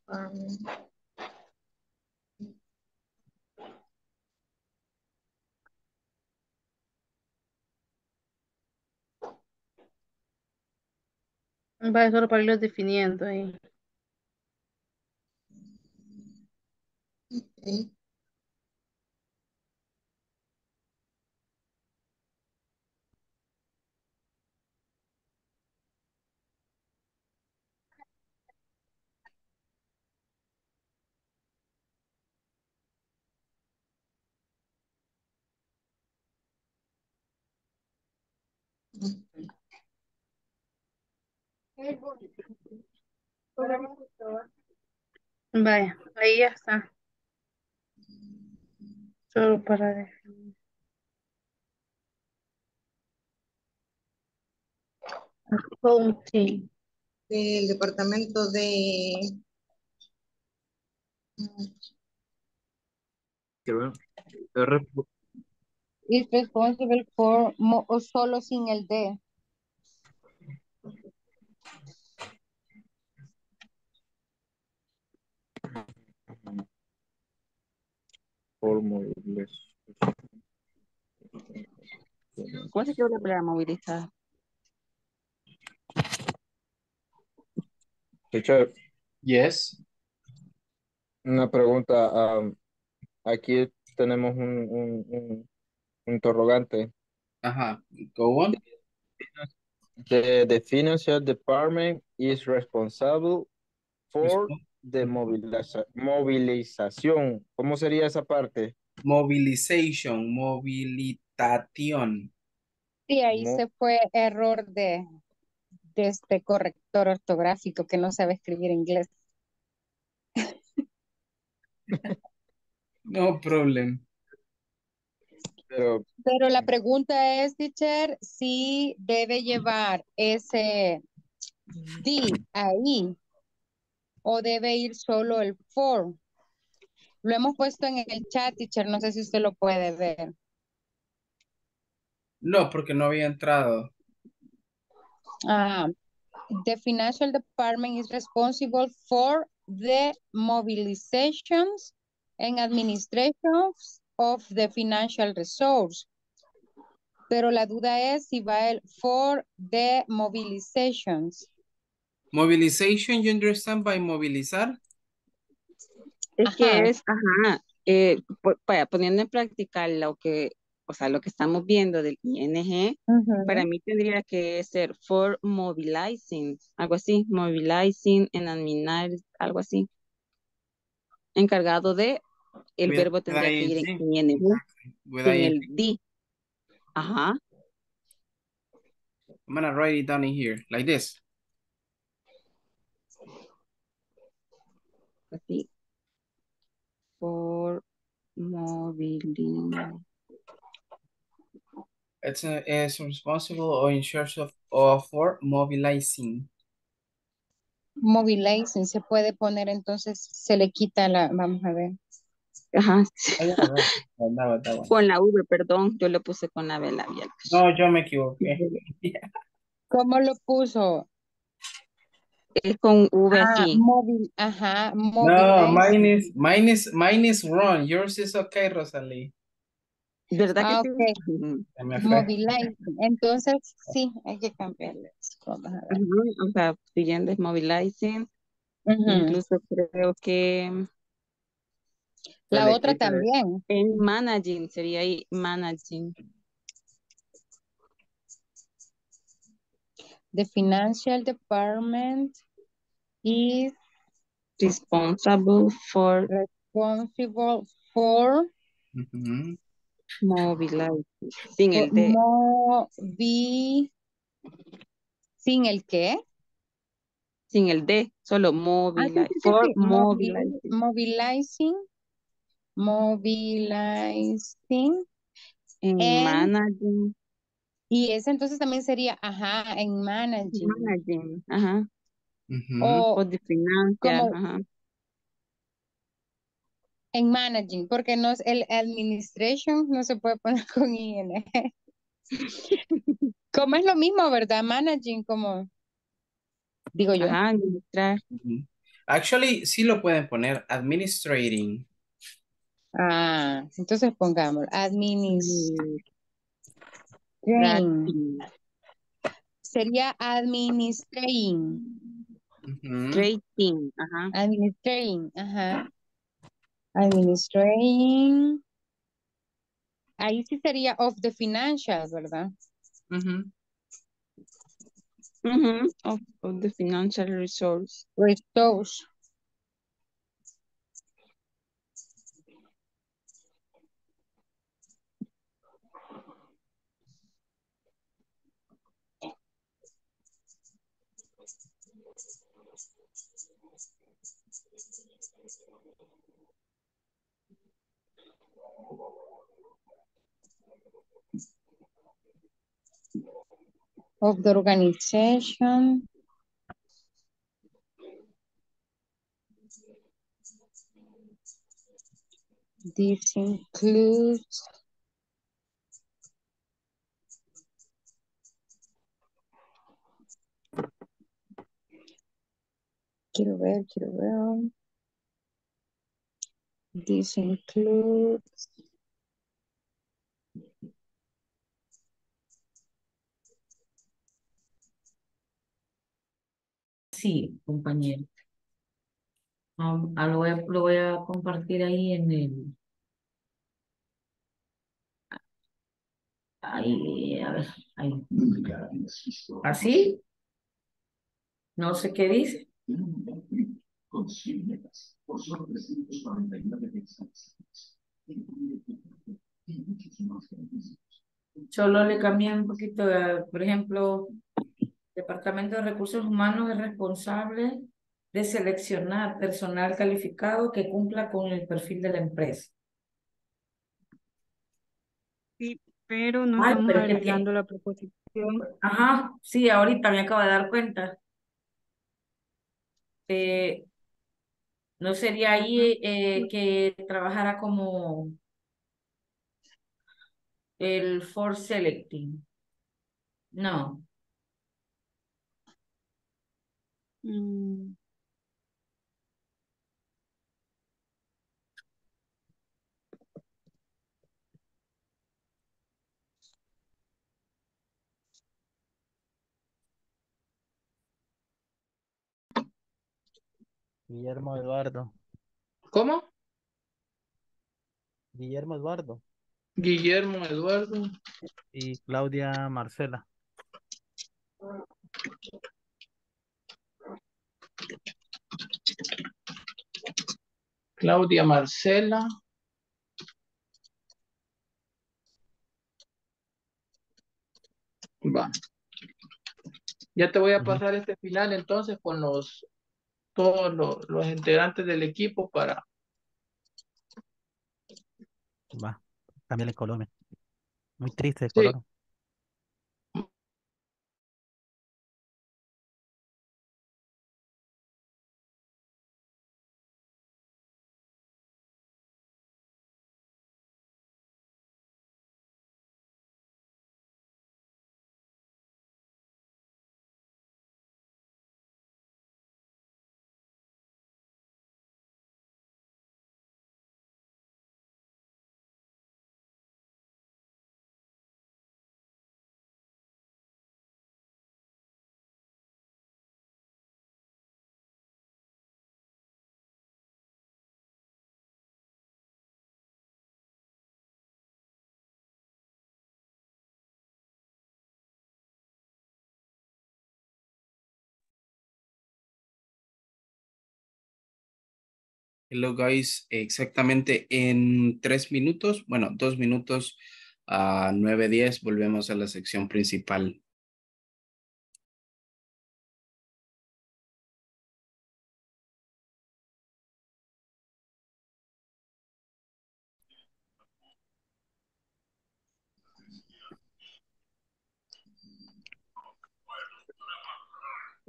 Um, Vaya solo para irlos definiendo ahí. Vaya, ahí ya está. Solo para definir. Accounting. Del departamento de quiero ver. Es resp- Is responsible for, mo- o solo sin el D. por móviles. ¿Cómo se quedó la palabra movilizar? Teacher, Yes. una pregunta. am, aquí tenemos un, un, un interrogante. Ajá. Go on. The, the financial department is responsible for the moviliza- movilización. ¿Cómo sería esa parte? Mobilization, movilitación. Sí, ahí Mo- se fue error de, de este corrector ortográfico que no sabe escribir inglés. [LAUGHS] No problem. Pero Pero la pregunta es, teacher, si debe llevar ese D ahí o debe ir solo el for. Lo hemos puesto en el chat, teacher, no sé si usted lo puede ver. No, porque no había entrado. Ah, the financial department is responsible for the mobilizations and administrations of the financial resource. Pero la duda es si va el for the mobilizations. Mobilization, you understand by movilizar? Es Ajá. que es, ajá, eh, vaya, poniendo en práctica lo que, o sea, lo que estamos viendo del ING, para mí tendría que ser for mobilizing, algo así, mobilizing and adminar, algo así. Encargado de, el With- verbo tendría que ir en ing. ING, With ing. el D. Ajá, I'm gonna write it down in here, like this. así. For mobilizing. It's, is responsible or in charge of, or for mobilizing. Mobilizing se puede poner entonces, se le quita la, vamos a ver. Ajá, Ah, [LAUGHS] con la V, perdón, yo le puse con la B labial. No, yo me equivoqué. [LAUGHS] ¿Cómo lo puso? Es con V Ah, aquí. móvil, ajá, No, mobilizing. mine is, mine is, mine is wrong. Yours is okay, Rosalie. ¿Verdad Ah, que ok. sí? Ujú. Se me fue. Mobilizing. Entonces, sí, hay que cambiarle. Vamos a ver. Ujú, O sea, siguiendo es mobilizing. Incluso creo que La otra también. en managing sería ahí managing. The financial department is Responsible for responsible for Ujú. mobilizing. Sin el de movi- sin el qué? sin el de, solo Ah, sí, mobilize. sí, sí, For sí. Mobil- mobilizing. mobilizing. Mobilizing. En And- managing. Y ese entonces también sería, ajá, en managing. Managing. Ajá. O For the financial. como Ajá. en managing, porque no es el administration, no se puede poner [LAUGHS] con IN. [LAUGHS] Como es lo mismo, ¿verdad? Managing, como digo yo. Ajá, administrar. Actually, sí lo pueden poner administrating. Ah, entonces pongamos administrating. Sería administrating. Ujú. Trading. Ajá. Administrating, ajá. Administrating. Ahí sí sería of the financial, ¿verdad? Ujú. Ujú, Of, of the financial resource. Resource. Of the organization. This includes Quiero ver, quiero ver. This includes Sí, compañero. Ah, lo voy a, lo voy a compartir ahí en el... Ahí, a ver, ahí. ¿Así? No sé qué dice. Solo le cambié un poquito, por ejemplo, Departamento de Recursos Humanos es responsable de seleccionar personal calificado que cumpla con el perfil de la empresa. Sí, pero no Ay, estamos tiene- la proposición. Ajá, sí, ahorita me acabo de dar cuenta. Eh, ¿no sería ahí eh, que trabajara como el for selecting? No. Mm, Guillermo Eduardo. ¿Cómo? Guillermo Eduardo. Guillermo Eduardo. Y Claudia Marcela. Claudia Marcela. Va. Ya te voy a pasar este final entonces con los todos los, los integrantes del equipo para Va. Cámbiale color. Muy triste el Sí. color. Hello guys, exactamente en tres minutos, bueno, dos minutos a nueve diez volvemos a la sección principal.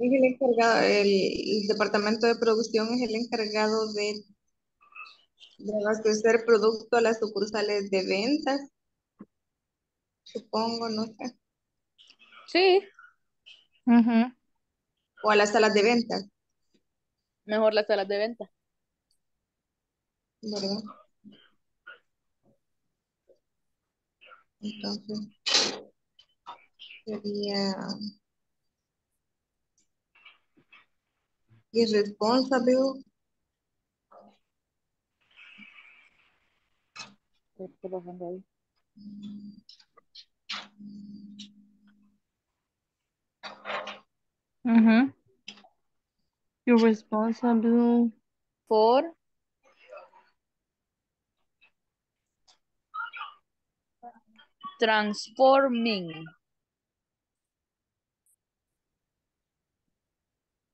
Es el encargado, el, el departamento de producción es el encargado de, de abastecer producto a las sucursales de ventas. Supongo, no sé. Sí, O a las salas de ventas, mejor las salas de venta. ¿verdad? Entonces, sería irresponsible ahí. Ujú. You're responsible. For transforming.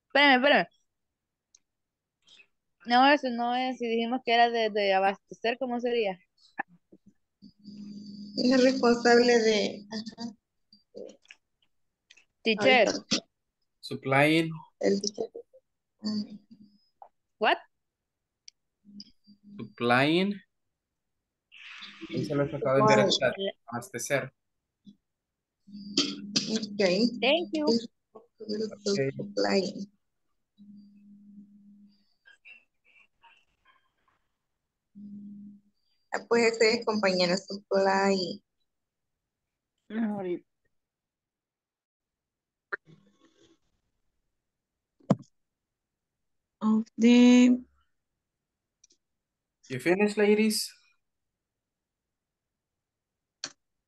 Espérame, espérame. No, eso no es. Si dijimos que era de, de abastecer, ¿cómo sería? es el responsable de ajá, Teacher. Supplying, el teacher. Ah, What? supplying. Ahí se los acabo de enviar al chat. Abastecer. Ok. Thank you. For supplying. Pues ese es compañero supply. Ahorita. Of the You finished, ladies?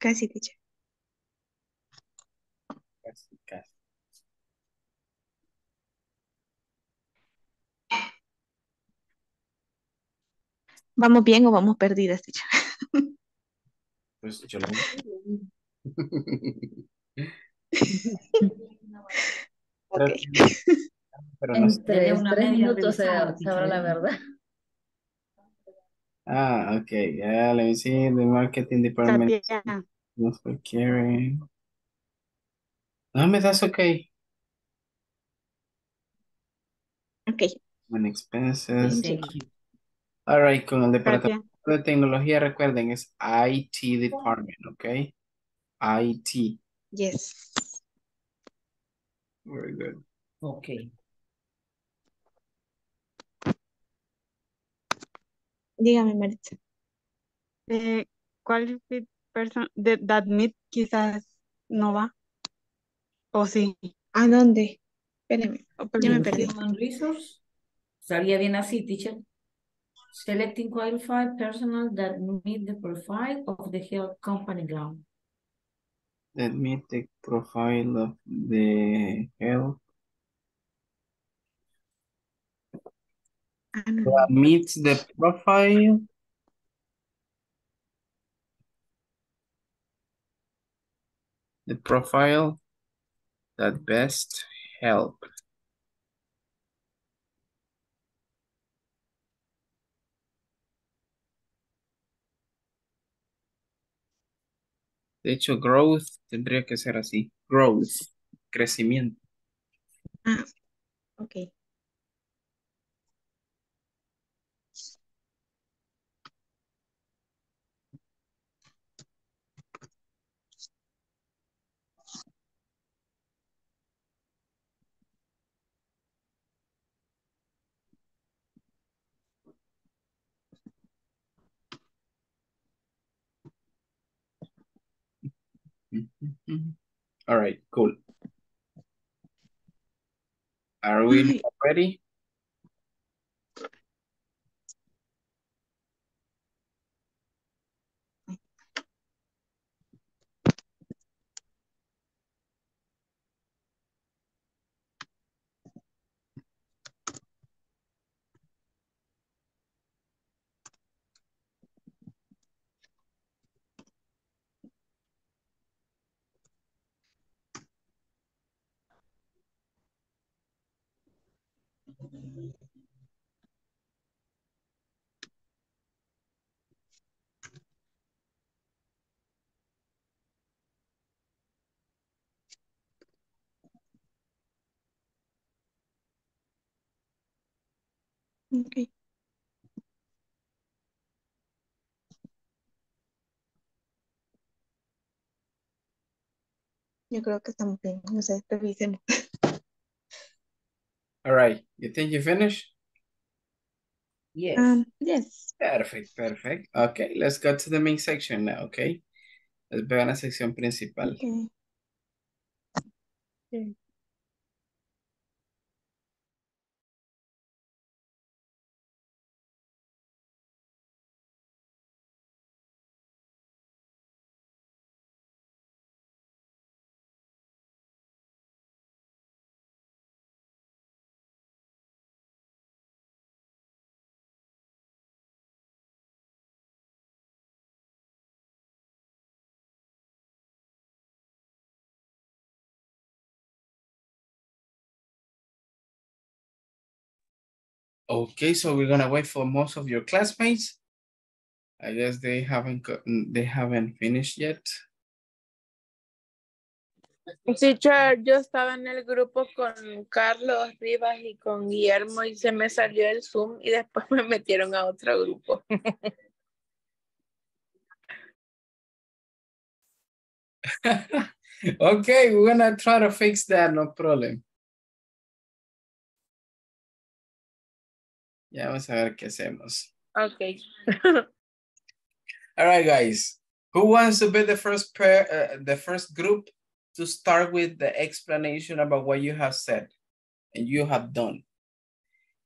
Casi, teacher. Casi, casi. ¿Vamos bien o vamos perdidas, teacher? Pues yo lo [LAUGHS] Ok. Pero no sé. Entre tres minutos se sabrá la verdad. Ah, okay. Yeah, let me see. The marketing department. Tatiana. Not for carrying. No, that's okay. Ok. When expenses. Thank you. All right, con el departamento Gracias. de tecnología, recuerden, es IT department, ¿ok? IT. Yes. Very good. Okay. Dígame, Maritza. eh, qualified person de, that meet quizás no va. O sí. ¿A dónde? Espéreme. Oh, Ya me perdí. Human Resource, bien así, teacher. Selecting qualified personnel that meet the profile of the health company gown. That meet the profile of the health. Ah, That meets the profile. The profile that best help. De hecho, growth tendría que ser así. Growth, crecimiento. Ah, ok. Mm-hmm. Mm-hmm. All right, cool. Are we ready? Ok. Yo creo que estamos bien. No sé, revisemos. [LAUGHS] All right. You think you finished? Yes. Um, yes. Perfect, perfect. Okay, let's go to the main section now, okay? Les veo en la sección principal. Okay. Okay. Okay, so we're gonna wait for most of your classmates. I guess they haven't they haven't finished yet. Teacher, yo estaba en el grupo con Carlos Rivas y con Guillermo y se me salió el Zoom y después me metieron a otro grupo. [LAUGHS] [LAUGHS] okay, we're gonna try to fix that, no problem. Ya vamos a ver qué hacemos. Ok. [LAUGHS] All right, guys. Who wants to be the first pair, uh, the first group to start with the explanation about what you have said and you have done?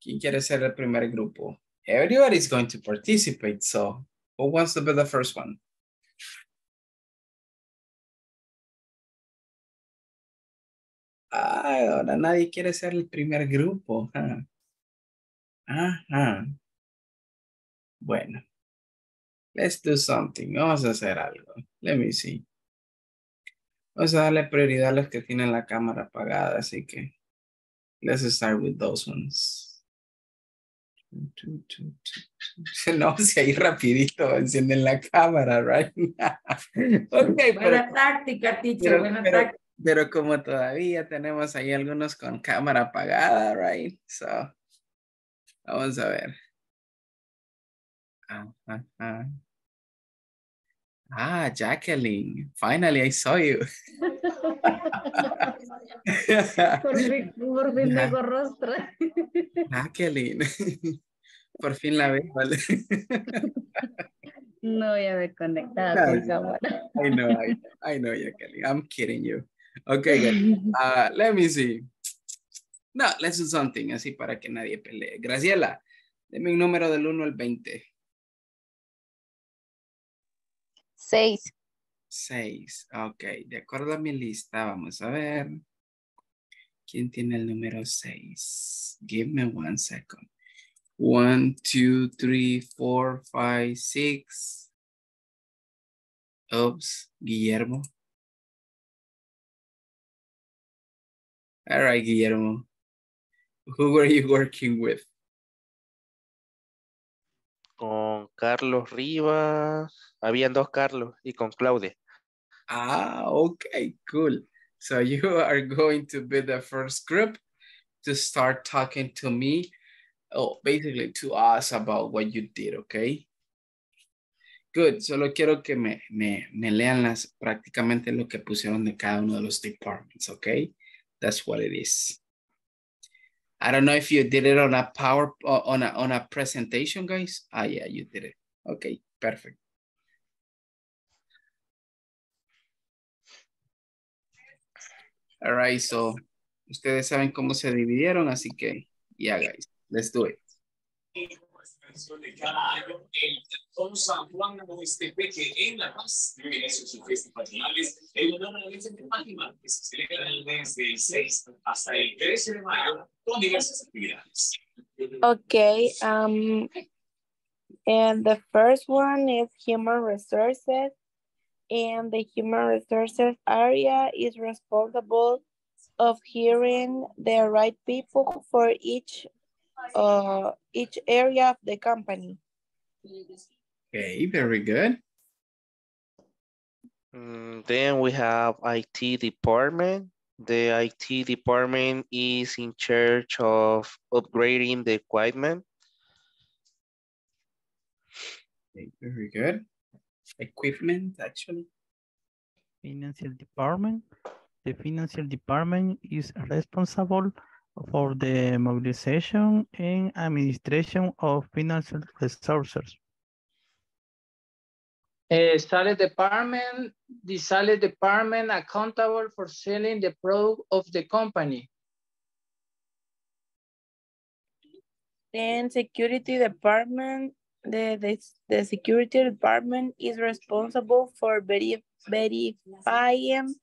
¿Quién quiere ser el primer grupo? Everybody is going to participate, so who wants to be the first one? Ay, ahora nadie quiere ser el primer grupo. huh? Ajá. Bueno. Let's do something. Vamos a hacer algo. Let me see. Vamos a darle prioridad a los que tienen la cámara apagada, así que let's start with those ones. [LAUGHS] No, si ahí rapidito encienden la cámara, right? [LAUGHS] ok, pero, Buena táctica, teacher, pero, buena pero- táctica. pero como todavía tenemos ahí algunos con cámara apagada, right? So, vamos a ver. Ajá, ajá. Ah, Jacqueline, finally I saw you. [LAUGHS] Por fin, por fin tengo rostro. Jacqueline, [LAUGHS] por fin la veo. ¿vale? [LAUGHS] No voy a ver conectada por cámara. I know, I, I know, Jacqueline. I'm kidding you. Okay. Uh, let me see. No, let's do something así para que nadie pelee. Graciela, deme un número del 1 al 20. Seis. 6. Ok, de acuerdo a mi lista, vamos a ver. ¿Quién tiene el número 6? Give me one second. 1, 2, 3, 4, 5, 6. Oops, Guillermo. All right, Guillermo. Who were you working with? Con Carlos Rivas. Habían dos Carlos y con Claudia. Ah, okay, cool. So you [LAUGHS] are going to be the first group to start talking to me, oh, basically to us about what you did, okay? Good, solo quiero que me, me, me lean las, prácticamente lo que pusieron de cada uno de los departments, okay? That's what it is. I don't know if you did it on a power, on a, on a presentation, guys. Ah, yeah, you did it. Okay, perfect. All right, so ustedes saben cómo se dividieron, así que, yeah, guys, let's do it. En La Paz patronales honor a la Virgen de Fátima, que se celebran desde el 6 hasta el 13 de mayo con diversas actividades. Okay, um, and the first one is human resources. And the human resources area is responsible of hiring the right people for each uh, each area of the company. Okay, very good. Mm, Then we have IT department. The IT department is in charge of upgrading the equipment. Okay, very good. Equipment, actually. Financial department. The financial department is responsible for the mobilization and administration of financial resources. Eh, sales department, the sales department accountable for selling the product of the company. Then security department, the, the, the security department is responsible for veri- verifying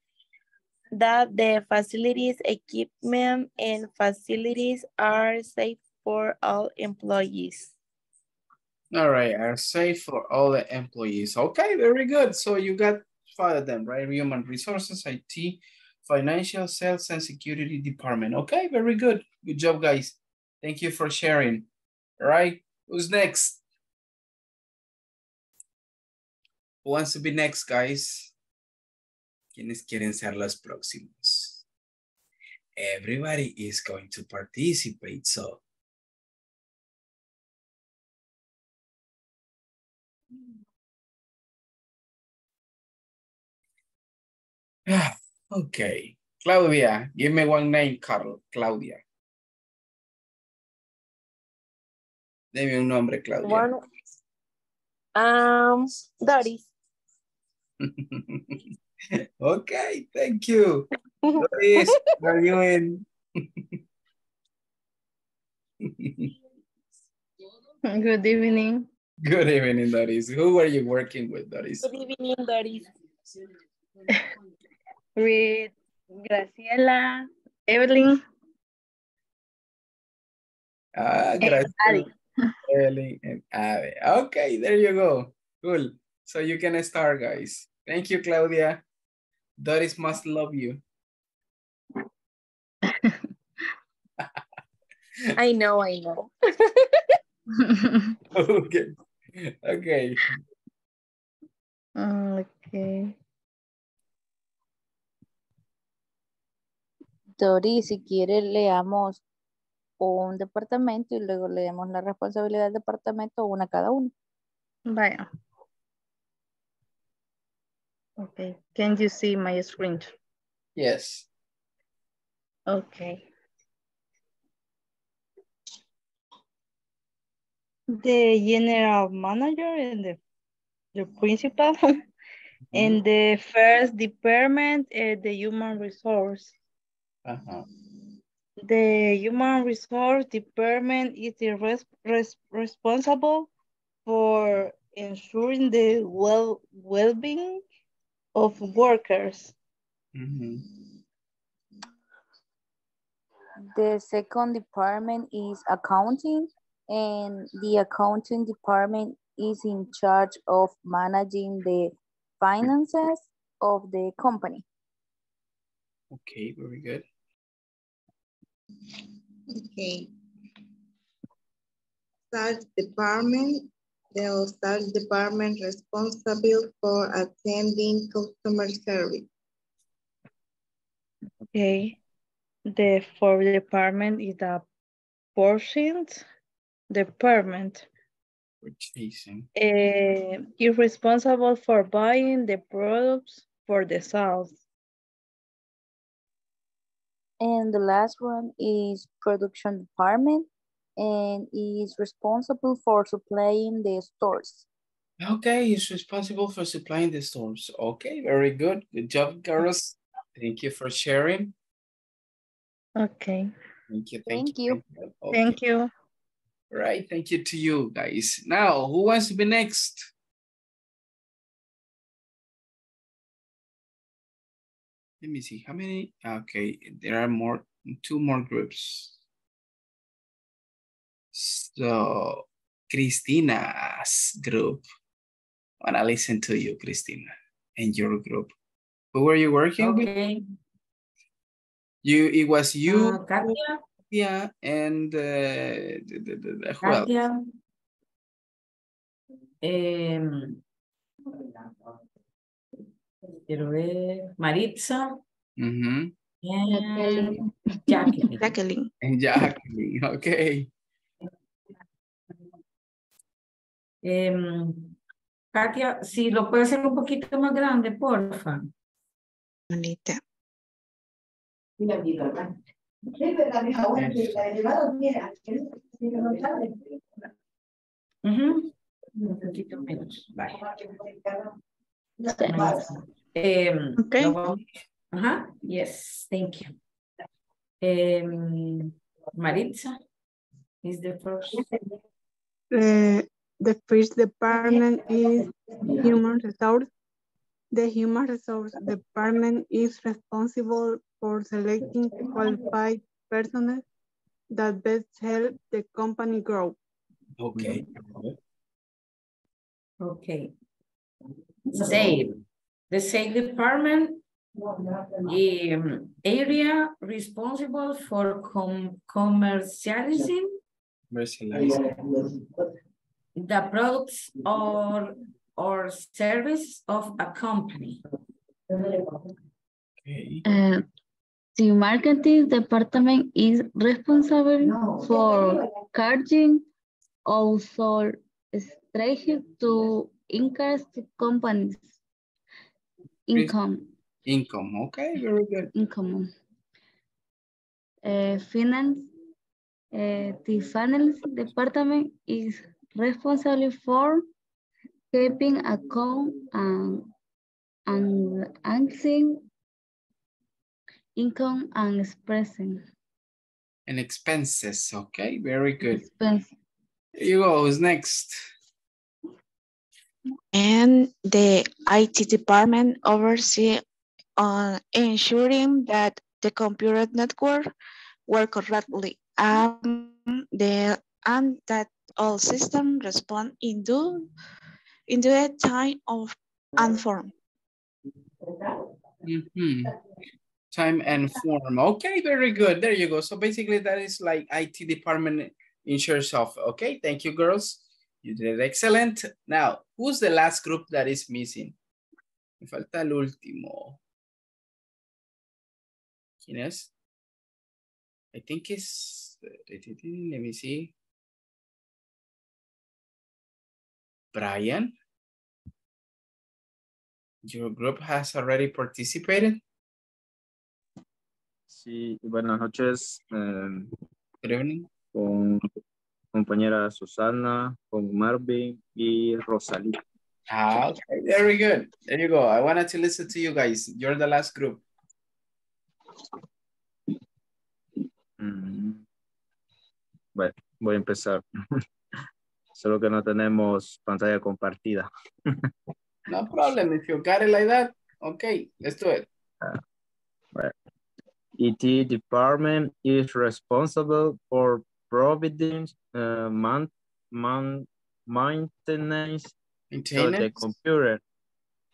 that the facilities, equipment, and facilities are safe for all employees. All right, are safe for all the employees. Okay, very good. So you got five of them, right? Human resources, IT, financial, sales, and security department. Okay, very good. Good job, guys. Thank you for sharing. All right, who's next? Who wants to be next, guys? ¿Quiénes quieren ser los próximos? Everybody is going to participate, so Ah, Okay, Claudia, give me one name, Carl. Claudia. Deme un nombre, Claudia. One, um, Doris. [LAUGHS] [LAUGHS] okay, thank you. Doris, how [LAUGHS] are you in? [LAUGHS] Good evening. Good evening, Doris. Who are you working with, Doris? Good evening, Doris. With Graciela, Evelyn, Ah, and gracias. Adi. Evelyn and Ave. Okay, there you go. Cool. So you can start, guys. Thank you, Claudia. Doris must love you. [LAUGHS] I know, I know. [LAUGHS] okay. Okay. Okay. Dori, si quiere, leamos un departamento y luego leemos la responsabilidad del departamento una cada uno. Vaya. Okay. Can you see my screen? Yes. Okay. The general manager and the, the principal [LAUGHS] and the first department, uh, the human resource. Uh-huh. The human resource department is res res responsible for ensuring the well well-being of workers. Mhm. The second department is accounting and the accounting department is in charge of managing the finances of the company. Okay, very good. Okay. Sales department, the sales department responsible for attending customer service. Okay. The fourth department is the portions department. Purchasing. Uh, is responsible for buying the products for the sales. And the last one is production department and is responsible for supplying the stores. Okay, he's responsible for supplying the stores. Okay, very good. Good job, girls. Thank you for sharing. Okay. Thank you. Thank Thank, you. you. Okay. Thank you. Right. Thank you to you guys. Now, who wants to be next? Let me see how many. Okay, there are more, two more groups. So, Christina's group. When I wanna listen to you, Christina, and your group. Who were you working with? You, it was you, Uh, Katia, Katia and uh, the, the, the, the- who else? Katia. Em, quiero ver, Maritza Mhm. and Jacqueline. Jacqueline. And Jacqueline, [LAUGHS] okay. Em, Katia, si lo puede hacer un poquito más grande, porfa. Bonita. Ujú. Un poquito menos. Vale. Em, Okay. yes, thank you. Em, Maritza is the first. Uh, the first department is human resource. The human resource department is responsible for selecting qualified personnel that best help the company grow. Okay. Okay. Save. The save department um, area responsible for com commercializing Mercilizing. The products or or service of a company. Okay. Uh, the marketing department is responsible for charging also strategy to increase the company's income. Income, okay, very good. income. Uh, finance, uh, the finance department is responsible for keeping account and and answering income and expressing And expenses, okay, very good. expense. You go, who's next? And the IT department oversee on ensuring that the computer network work correctly and the and that all systems respond in due in the time of and form. Mhm. Time and form. Okay, very good. There you go. So basically that is like IT department in of. Okay, thank you, girls. You did excellent. Now, who's the last group that is missing? Me falta el último. ¿Quién es? I think it's, let me see. Brian? Your group has already participated? Sí, buenas noches. eh, Good evening. con compañera Susana, con Marvin y Rosalí. Ah, okay, very good. There you go. I wanted to listen to you guys. You're the last group. Mm. Bueno, voy a empezar. [LAUGHS] Solo que no tenemos pantalla compartida. No problem. If you got it like that, okay, let's do it. Right. ET department is responsible for providing uh, man, man, maintenance to the Maintenance? computer.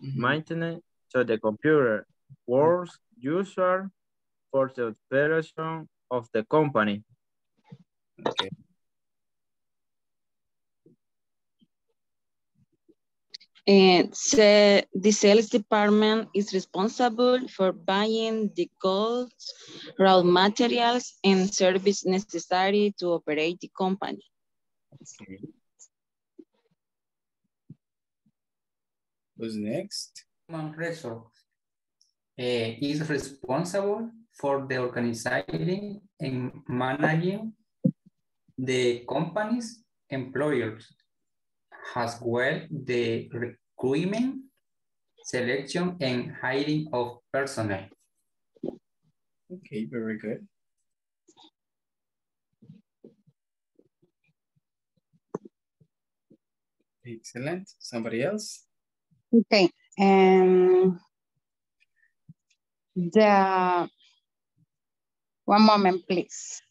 Mhm. Maintenance to the computer works usual for the operation of the company. Okay. And so the sales department is responsible for buying the goods, raw materials, and service necessary to operate the company. Okay. Who's next? Human resource eh, is responsible for the organizing and managing the company's employers, as well the recruitment, selection, and hiring of personnel. Okay, very good. Excellent. Somebody else? Okay. Um, the one moment, please.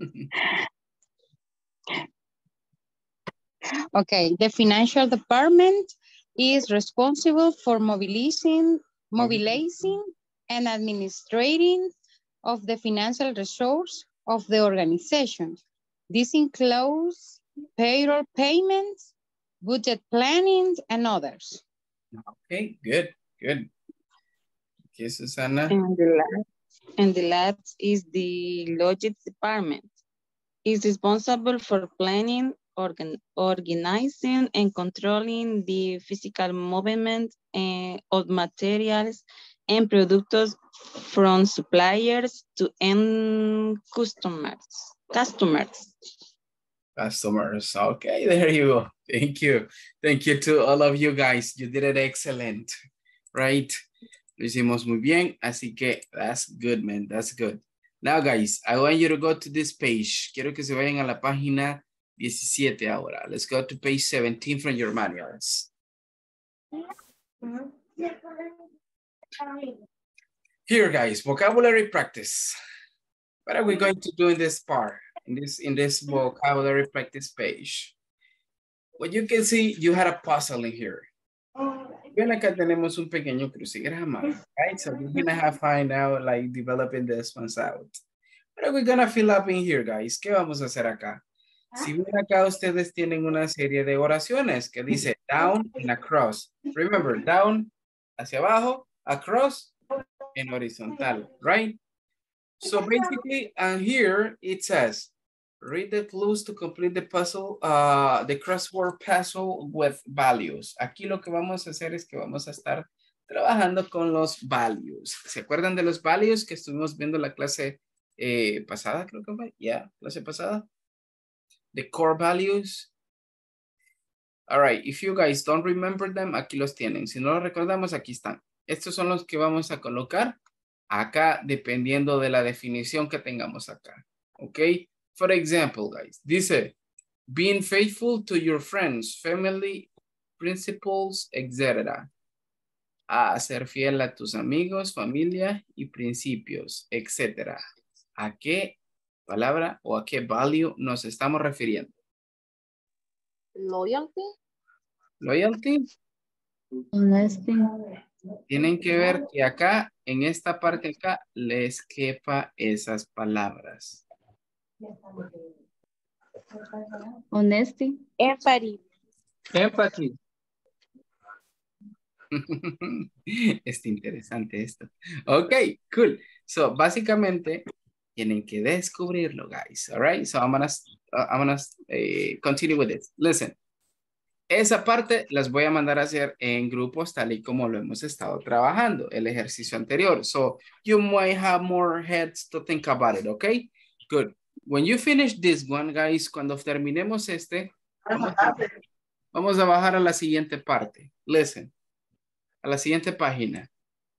[LAUGHS] okay, the financial department is responsible for mobilizing, mobilizing and administrating of the financial resource of the organization. This includes payroll payments, budget planning, and others. Okay, good, good. Okay, Susana. And the last, and the last is the logistics department. Is responsible for planning, organ, organizing, and controlling the physical movement eh, of materials and products from suppliers to end customers. Customers. Customers. Okay, there you go. Thank you. Thank you to all of you guys. You did it excellent, right? Lo hicimos muy bien, así que that's good, man. That's good. Now, guys, I want you to go to this page. Quiero que se vayan a la página 17 ahora. Let's go to page 17 from your manuals. Here, guys, vocabulary practice. What are we going to do in this part, in this, in this vocabulary practice page? What you can see, you had a puzzle in here. Ven acá tenemos un pequeño crucigrama, right? So we're gonna have find out, like, developing this ones out. What are we gonna fill up in here, guys? ¿Qué vamos a hacer acá? Si ven acá, ustedes tienen una serie de oraciones que dice down and across. Remember, down, hacia abajo, across, en horizontal, right? So basically, and here it says, read the clues to complete the puzzle, uh, the crossword puzzle with values. Aquí lo que vamos a hacer es que vamos a estar trabajando con los values. ¿Se acuerdan de los values que estuvimos viendo la clase eh, pasada? Creo que fue, ya, clase pasada. The core values. All right, if you guys don't remember them, aquí los tienen. Si no los recordamos, aquí están. Estos son los que vamos a colocar acá dependiendo de la definición que tengamos acá. ¿Ok? For example, guys, dice, being faithful to your friends, family, principles, etc. A ser fiel a tus amigos, familia y principios, etc. ¿A qué palabra o a qué value nos estamos refiriendo? Loyalty. Loyalty. Honesty. Tienen que ver que acá, en esta parte acá, les quepa esas palabras. Honesty. Empathy. Empathy. [LAUGHS] Está interesante esto. Ok, cool. So, básicamente, tienen que descubrirlo, guys. All right? So, I'm gonna, uh, I'm gonna eh, continue with this. Listen. Esa parte las voy a mandar a hacer en grupos tal y como lo hemos estado trabajando, el ejercicio anterior. So, you might have more heads to think about it, okay? Good. When you finish this one, guys, cuando terminemos este, vamos a, vamos a bajar a la siguiente parte. Listen. A la siguiente página.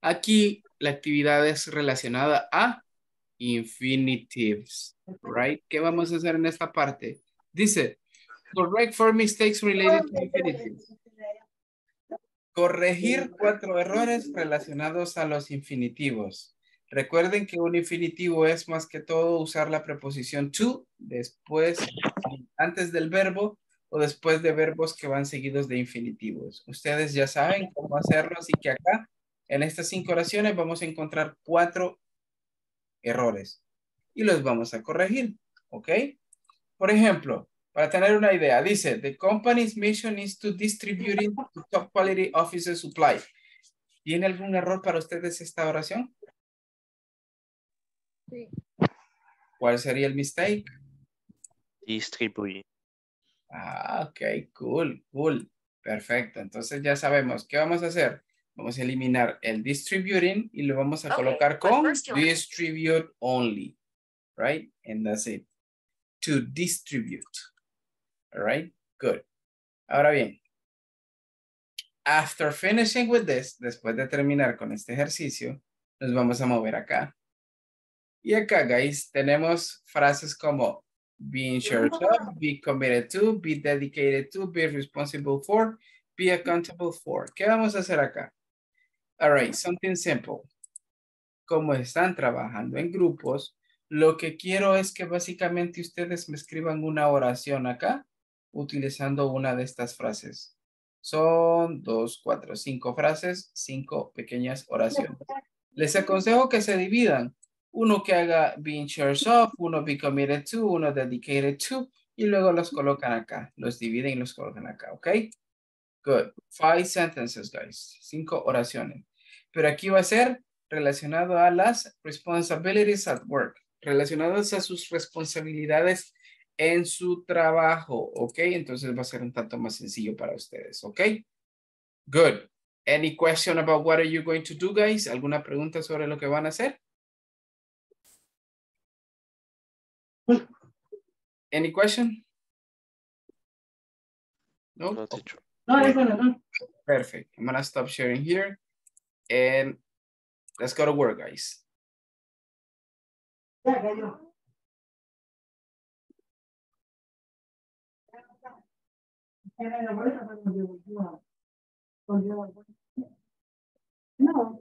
Aquí la actividad es relacionada a infinitives, right? ¿Qué vamos a hacer en esta parte? Dice, correct four mistakes related to infinitives. Corregir cuatro errores relacionados a los infinitivos. Recuerden que un infinitivo es más que todo usar la preposición to después, antes del verbo o después de verbos que van seguidos de infinitivos. Ustedes ya saben cómo hacerlo, así que acá en estas cinco oraciones vamos a encontrar cuatro errores y los vamos a corregir, ¿ok? Por ejemplo, para tener una idea, dice, the company's mission is to distribute to top quality office supply. ¿Tiene algún error para ustedes esta oración? Sí. ¿Cuál sería el mistake? Distribuir. Ah, ok, cool, cool. Perfecto. Entonces ya sabemos qué vamos a hacer. Vamos a eliminar el distributing y lo vamos a Okay, colocar con distribute only. Right? And that's it. To distribute. All right? Good. Ahora bien. After finishing with this, después de terminar con este ejercicio, nos vamos a mover acá. Y acá, guys, tenemos frases como be in charge of, be committed to, be dedicated to, be responsible for, be accountable for. ¿Qué vamos a hacer acá? All right, something simple. Como están trabajando en grupos, lo que quiero es que básicamente ustedes me escriban una oración acá utilizando una de estas frases. Son dos, cuatro, cinco frases, cinco pequeñas oraciones. Les aconsejo que se dividan. uno que haga be in charge of, uno be committed to, uno dedicated to, y luego los colocan acá, los dividen y los colocan acá, ¿ok? Good. Five sentences, guys. Cinco oraciones. Pero aquí va a ser relacionado a las responsibilities at work, relacionadas a sus responsabilidades en su trabajo, ¿ok? Entonces va a ser un tanto más sencillo para ustedes, ¿ok? Good. Any question about what are you going to do, guys? ¿Alguna pregunta sobre lo que van a hacer? Any question? No? No, teacher. No, eso no, no. Perfect. I'm gonna stop sharing here and let's go to work, guys. Ya cayó. Era la bolsa, pero me volvió- volvió a- No,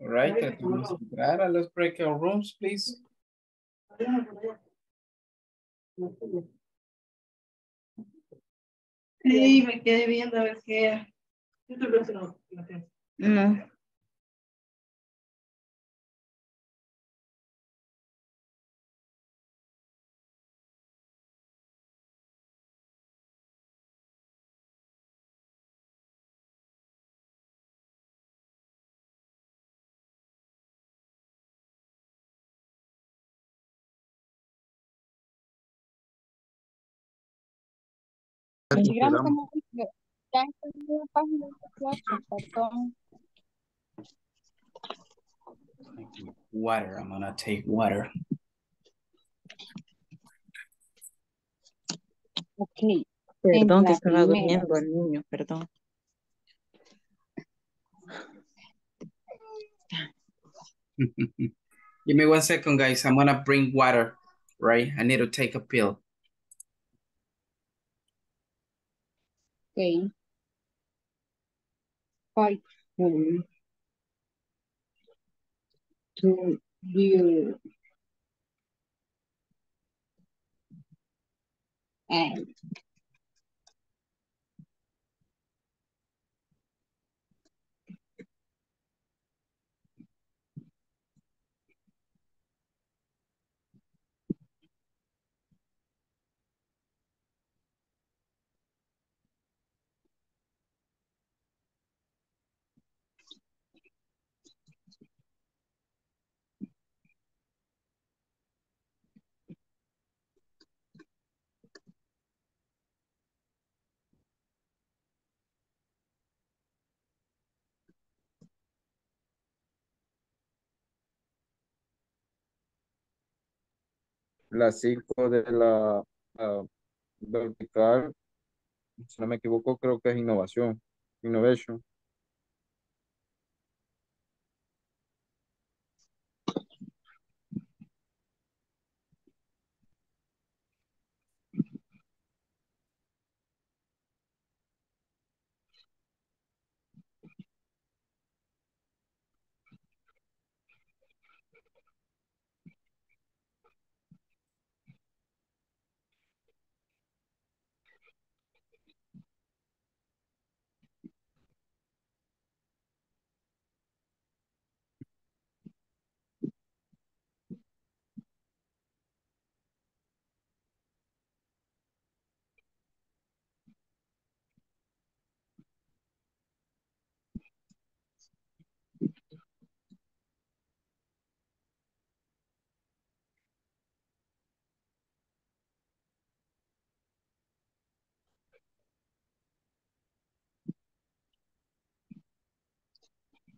All right, tratemos de entrar a los breakout rooms, please. Sí, me quedé viendo a ver qué. No. Digamos como ya estoy la página perdón. Water, I'm gonna take water. Ok. Perdón, En que la estaba primera. durmiendo el niño, perdón. Give me one second, guys. I'm gonna bring water, right? I need to take a pill. Ok. Spiteful. To view. And. La 5 de la ah, vertical, si no me equivoco, creo que es innovación. Innovation.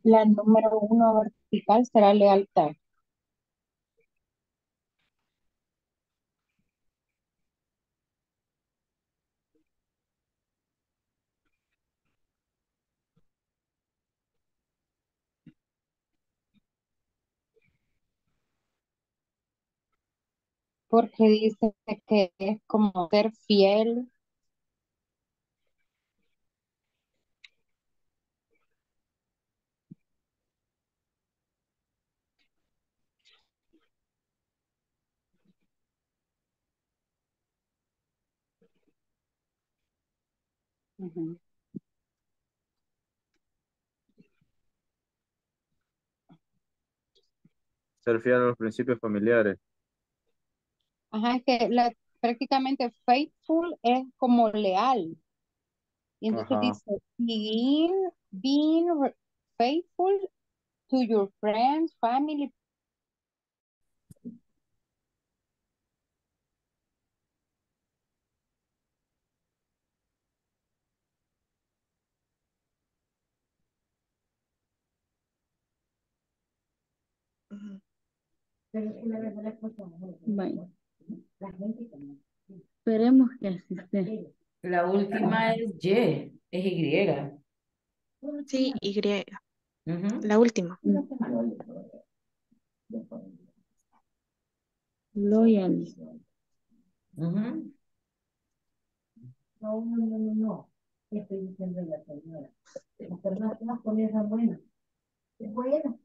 La número uno vertical será lealtad. Porque dice que es como ser fiel. Ujú. Ser fiel a los principios familiares. Ajá, es que la, prácticamente faithful es como leal. Y entonces Ajá. dice, being, being faithful to your friends, family. Vaya. Esperemos que así sea. La última es Y, es Y. Sí, Y. La última. Loyal. No, no, no, no, no. Estoy diciendo la señora. Las personas buenas. Es buena.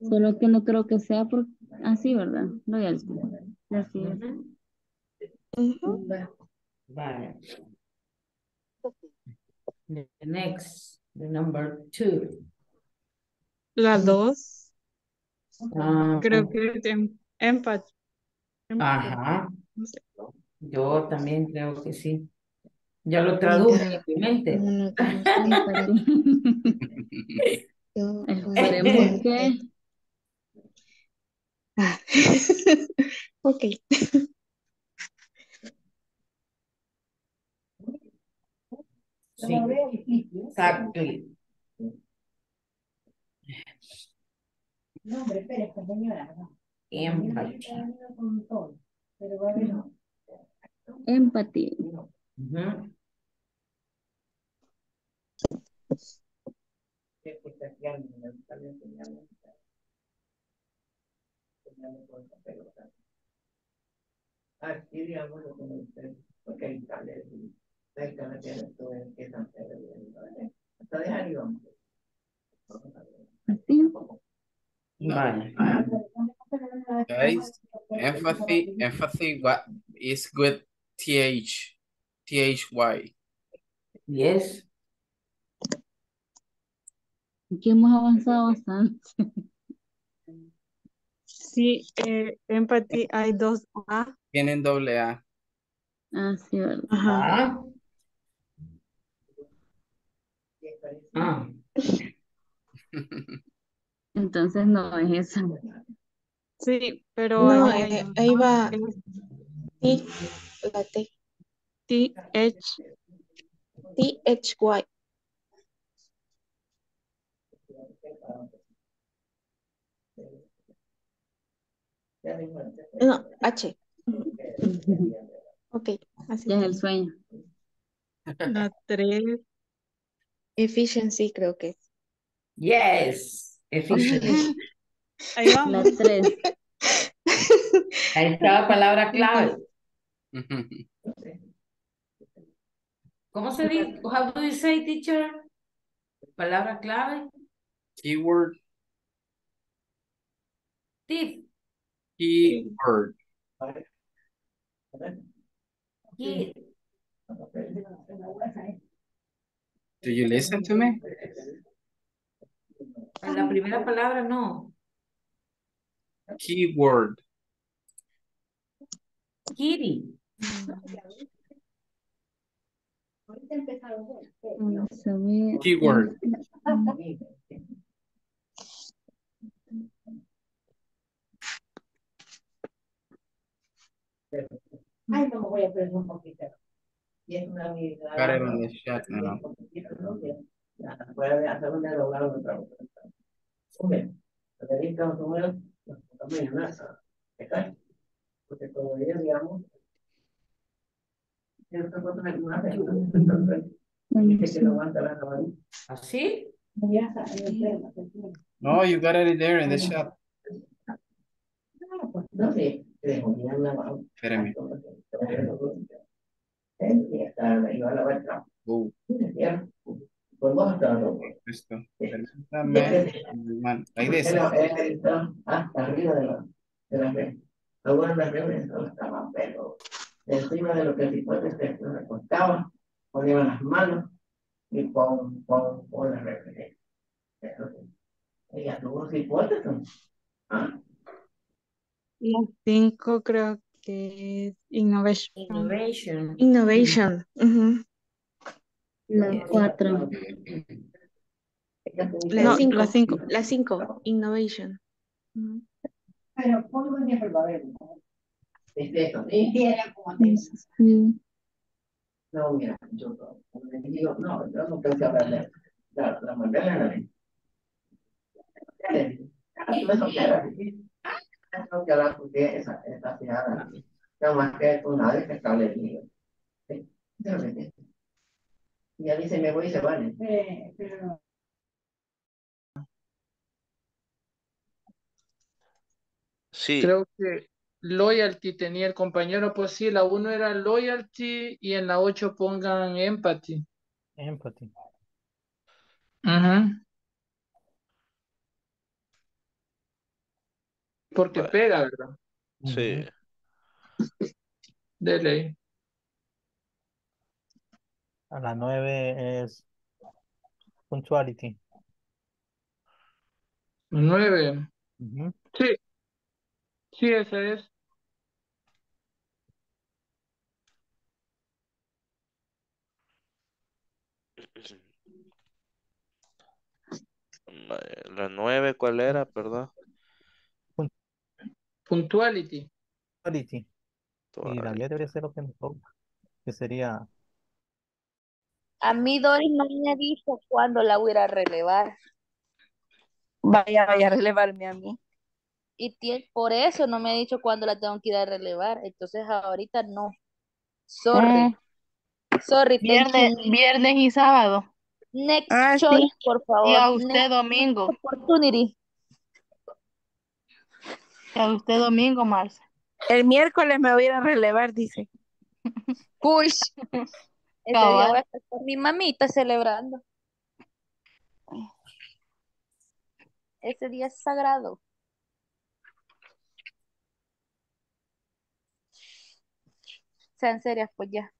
Solo que no creo que sea por así, ¿verdad? Loyal. Así es. Vale. The next, the number two. La dos, Ah, creo que es em- empathy. Empathy. Ajá. No sé. Yo también creo que sí. Ya lo traduje en mi mente. [LAUGHS] [LAUGHS] Esperemos que Ah. [LAUGHS] ok. Sí, exactly. No, hombre, espera, esta señora. no. Empathy. Pero va a porque hay tales, hay que meter esto en que tan feo, ¿no? Hasta de ahí vamos. Así. Vale. Guys, empathy, empathy, what is good? TH, THY. Yes. Aquí hemos avanzado bastante. Sí, eh, empathy hay dos A. Tienen doble A. Ah, sí, ¿verdad? Ajá. Ah. Ah. [LAUGHS] Entonces no es esa. Sí, pero No, ahí, eh, ahí va. Sí, la T. T, H, THY. No, H. [LAUGHS] Ok, así Ya es el sueño. la tres, Efficiency creo que es. Yes. Efficient. [LAUGHS] ahí La vamos. tres. [LAUGHS] Ahí está la palabra clave. ¿Cómo se dice? How do you say, teacher? Palabra clave. Keyword, Tip. Keyword. Kid. Do you listen to me? La primera palabra no. Keyword. Kitty. Vamos a ver. Keyword. Mm. Ay, no me voy a perder un poquito. Y es una on the chat now. Puede hacer un de no no la. ¿Así? Ya está, ahí enferma, se enferma. No, you got it there in the chat. No sé, te dejo mirar la mano. Espérame. Ahí la a loco. esto. Permítame. Era- era- era hasta arriba de la, de la red. De redes no estaban, pero encima de lo que el tipo se recostaba, ponían las manos y pon, pon, pon la referencia. Eso sí. Ella tuvo hipótesis. ¿Ah? La cinco creo que es innovation. Innovation. Innovation. ujú. La cuatro. La No, cinco. la cinco. Innovation. Pero pongo. Este. Sí. No, mira, yo digo, no, yo no pensé hablarle. La, la mandé a la ley. Me soltera, ¿sí? Tengo que hablar porque esa, esa fiada, no más que con nadie que está leído. ¿Sí? Y a mí se me voy y se van. Eh, pero Sí, Creo que loyalty tenía el compañero, pues sí, la uno era loyalty y en la ocho pongan empathy. Empathy. Ujú. Porque Bueno. pega, ¿verdad? sí. De ley. A la nueve es punctuality. Nueve. Sí, sí, esa es. La nueve, ¿cuál era? Perdón. Punctuality. Punctuality. Y la diez debería ser lo que nos toca. Que sería A mí Doris no me dijo cuándo la voy a ir a relevar. Vaya, vaya a relevarme a mí. Y por eso no me ha dicho cuándo la tengo que ir a relevar. Entonces ahorita no. Sorry. Mm, Sorry, Viernes, viernes y sábado. Next ah, sí. choice, por Y favor. a Next usted domingo. opportunity. A usted domingo, Marce. El miércoles me voy a ir a relevar, dice. [LAUGHS] Push. Ese día voy a estar con mi mamita celebrando. Ese día es sagrado. Sean serias, pues ya.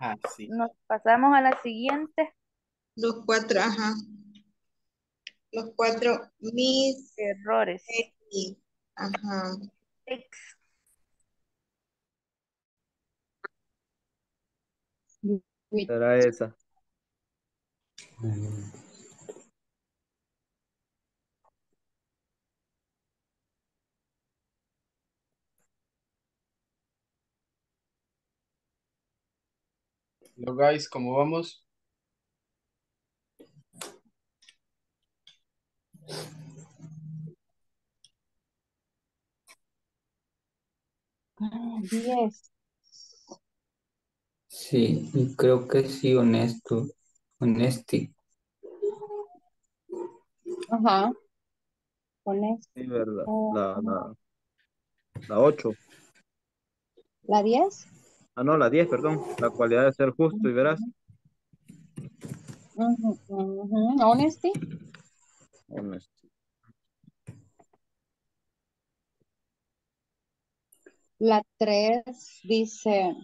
Ah, sí. Nos pasamos a la siguiente. Los cuatro, ajá. Los cuatro mis Errores. X. Ajá. Ex. Será esa. Hello guys, ¿cómo vamos? Diez. Sí, y creo que sí, honesto. Honesty. Ajá. Sí, verdad. La, la, la 8. ¿La diez? Ah, no, la 10, perdón. La cualidad de ser justo y verás. Honesty. Honesto. La tres dice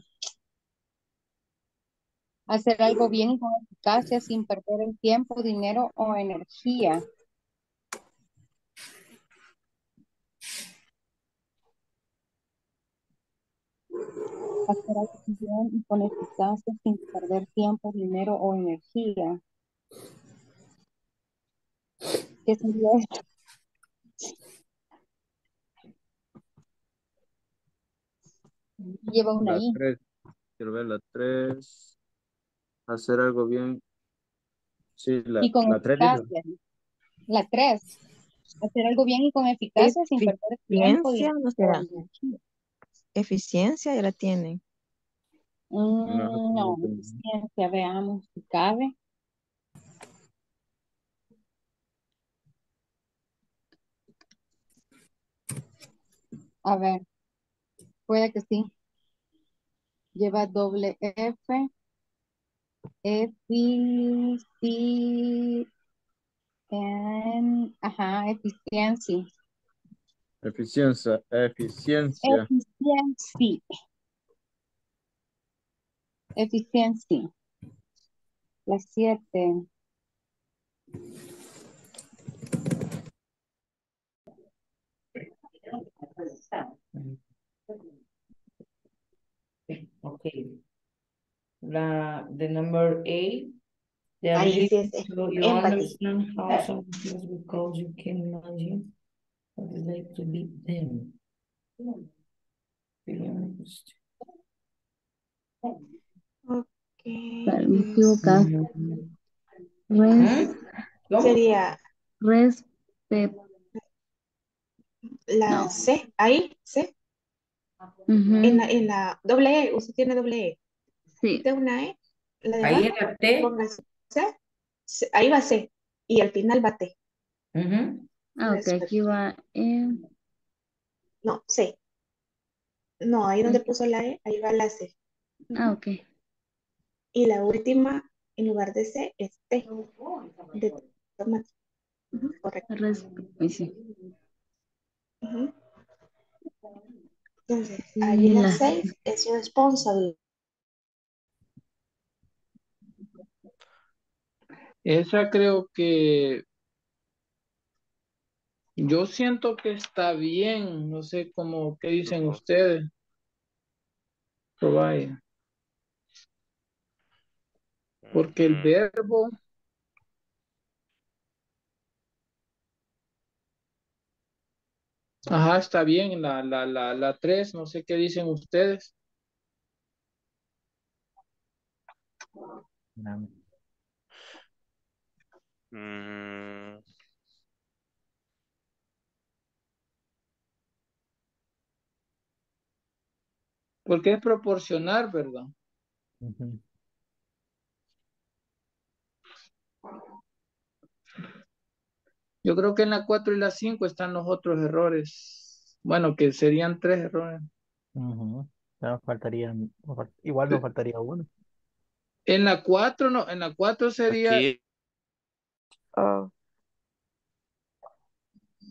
hacer algo bien con eficacia sin perder el tiempo, dinero o energía. Hacer algo bien y con eficacia sin perder tiempo, dinero o energía. ¿Qué sería esto? Lleva una La I. 3. Quiero ver la 3. Hacer algo bien. Sí, la, Y con la 3 eficacia. La tres. Hacer algo bien y con eficacia sin perder tiempo, Eficiencia, dinero ¿no será? Eficiencia ya la tienen. Mm, No, No, no. eficiencia, veamos si cabe. A ver, puede que sí. Lleva doble F. Efici- en- ajá, eficiencia. Eficiencia. Eficiencia. Eficiencia. Efficiency. La siete. Okay. La, the number eight. The ability sí es to you empathy. understand how someone feels because you can imagine what it's like to be them. Me equivoco. Res, ¿Cómo? Sería respet, la No. C, ahí, C. En la, en la doble E, usted tiene doble E. sí, De una E, la de Ahí en la T. ponga C, C, ahí va C, y al final va T. Ah, ok, Después. aquí va, eh, No, C. No, ahí donde puso la E, ahí va la C. ah, ok, Y la última, en lugar de C, es T. De tomate. Correcto. sí, Ujú. Entonces, ahí la la, 6 es responsable. Esa creo que yo siento que está bien. No sé cómo, qué dicen ustedes. Provide. Porque el verbo Ajá, está bien, la, la, la, la 3, no sé qué dicen ustedes. Mm, Porque es proporcionar, ¿verdad? Yo creo que en la 4 y la 5 están los otros errores. Bueno, que serían tres errores. Ya nos faltarían, igual nos faltaría uno. En la 4 no, en la 4 sería aquí, Oh.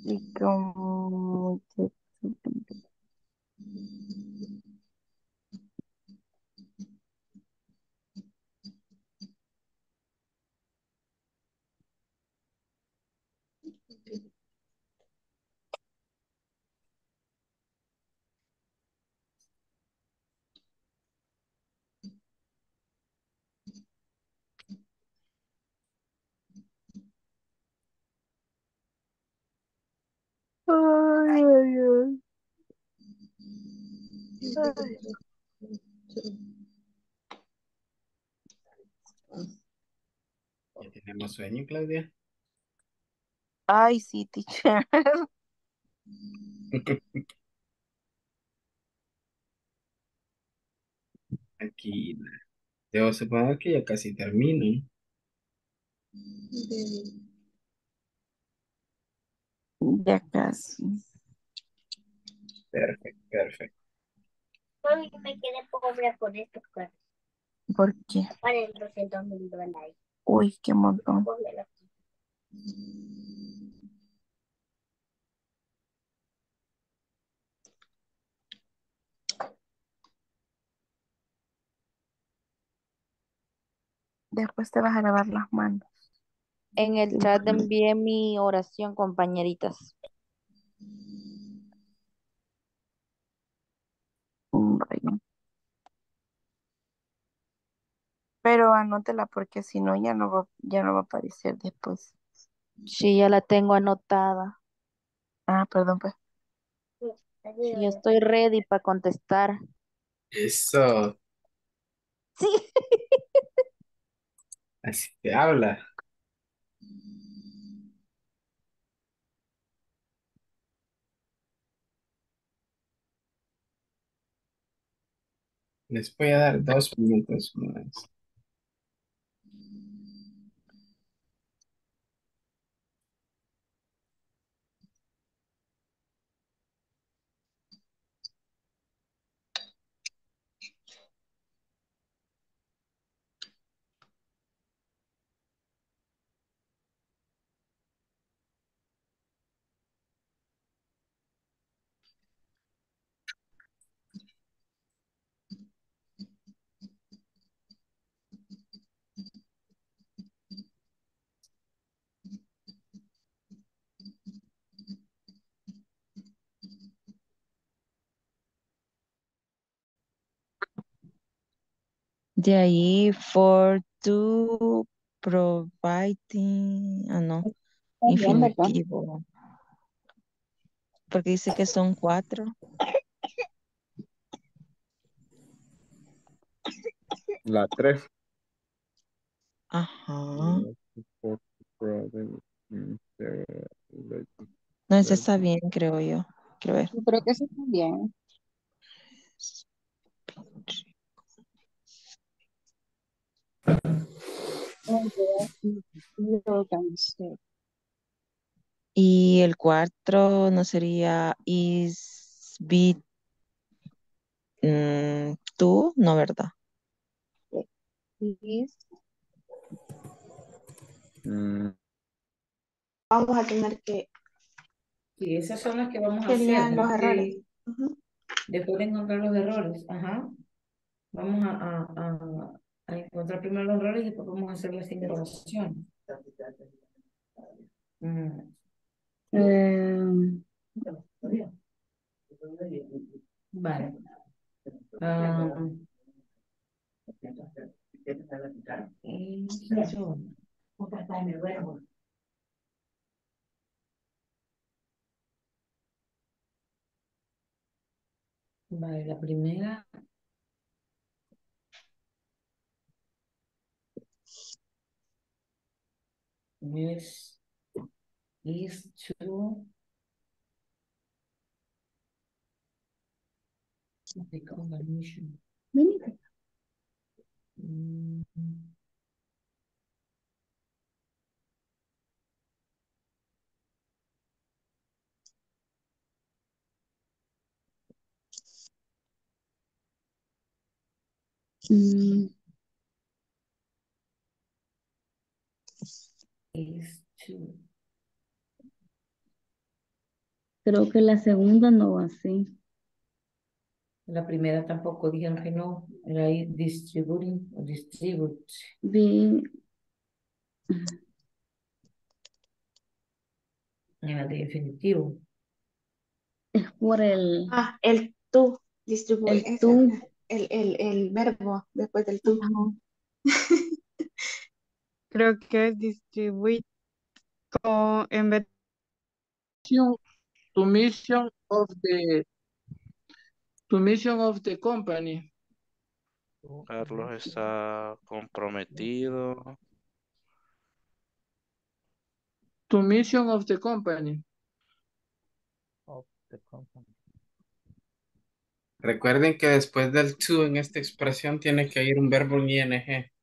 Y como Ay, ay, ay. Ay. ¿Ya tenemos sueño, Claudia? Ay, sí, teacher. [LAUGHS] Aquí debo suponer que ya casi termino. Ya casi. Perfecto, perfecto. Mami, me quedé pobre con esto. ¿Por qué? Para el 200 mil dólares. Uy, qué montón. Aquí. Después te vas a lavar las manos. En el chat envié mi oración, compañeritas. Bueno. Pero anótela porque si no ya no va, ya no va a aparecer después. Sí, ya la tengo anotada. Ah, perdón, pues. Sí, yo estoy ready para contestar. Eso, Sí. [LAUGHS] así te habla. Les voy a dar dos minutos más. De ahí, for to providing, ah, no, infinitivo. Porque dice que son cuatro. La 3. Ajá. No, ese está bien, creo yo. Quiero ver. Yo creo que eso está bien. Y el cuatro no sería is be mm, tú, no, ¿verdad? Mm, Vamos a tener que, Sí, esas son las que vamos a hacer. los errores. de- Ujú. Después de encontrar los errores. Ajá. Vamos a, a, a, a encontrar primero los errores y después vamos a hacer las interrogaciones. Mm, eh, Vale. Eso. Vale, la primera. Es, is to become a mission. Mm, mm, is to. creo que la segunda no va así. La primera tampoco dijeron que no. Era ahí distributing o distribute. Be, En de definitivo. es por el, Ah, el tú, distribuir, el tú. el, el, el verbo después del tú. [LAUGHS] Creo que es distribuir con, en vez to mission of the to mission of the company. Carlos está comprometido. To mission of the company. Recuerden que después del to en esta expresión tiene que ir un verbo en ing.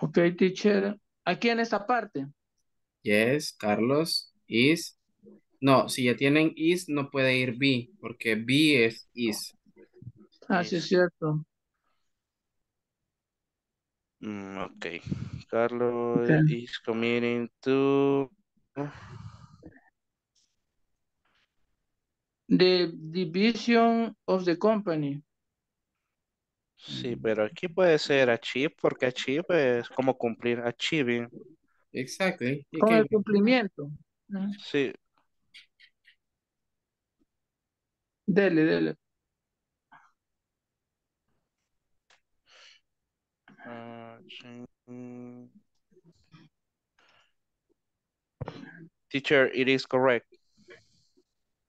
Ok, teacher. Aquí en esta parte. Yes, Carlos, is. No, si ya tienen is, no puede ir be, porque be es is. Ah, sí, es cierto. Mm, ok. Carlos is committing to The division of the company. Sí, pero aquí puede ser achieve porque achieve es como cumplir achieving. Exactly. You Con el cumplimiento. ¿no? Sí, Dele, dele. Ah. Teacher, it is correct.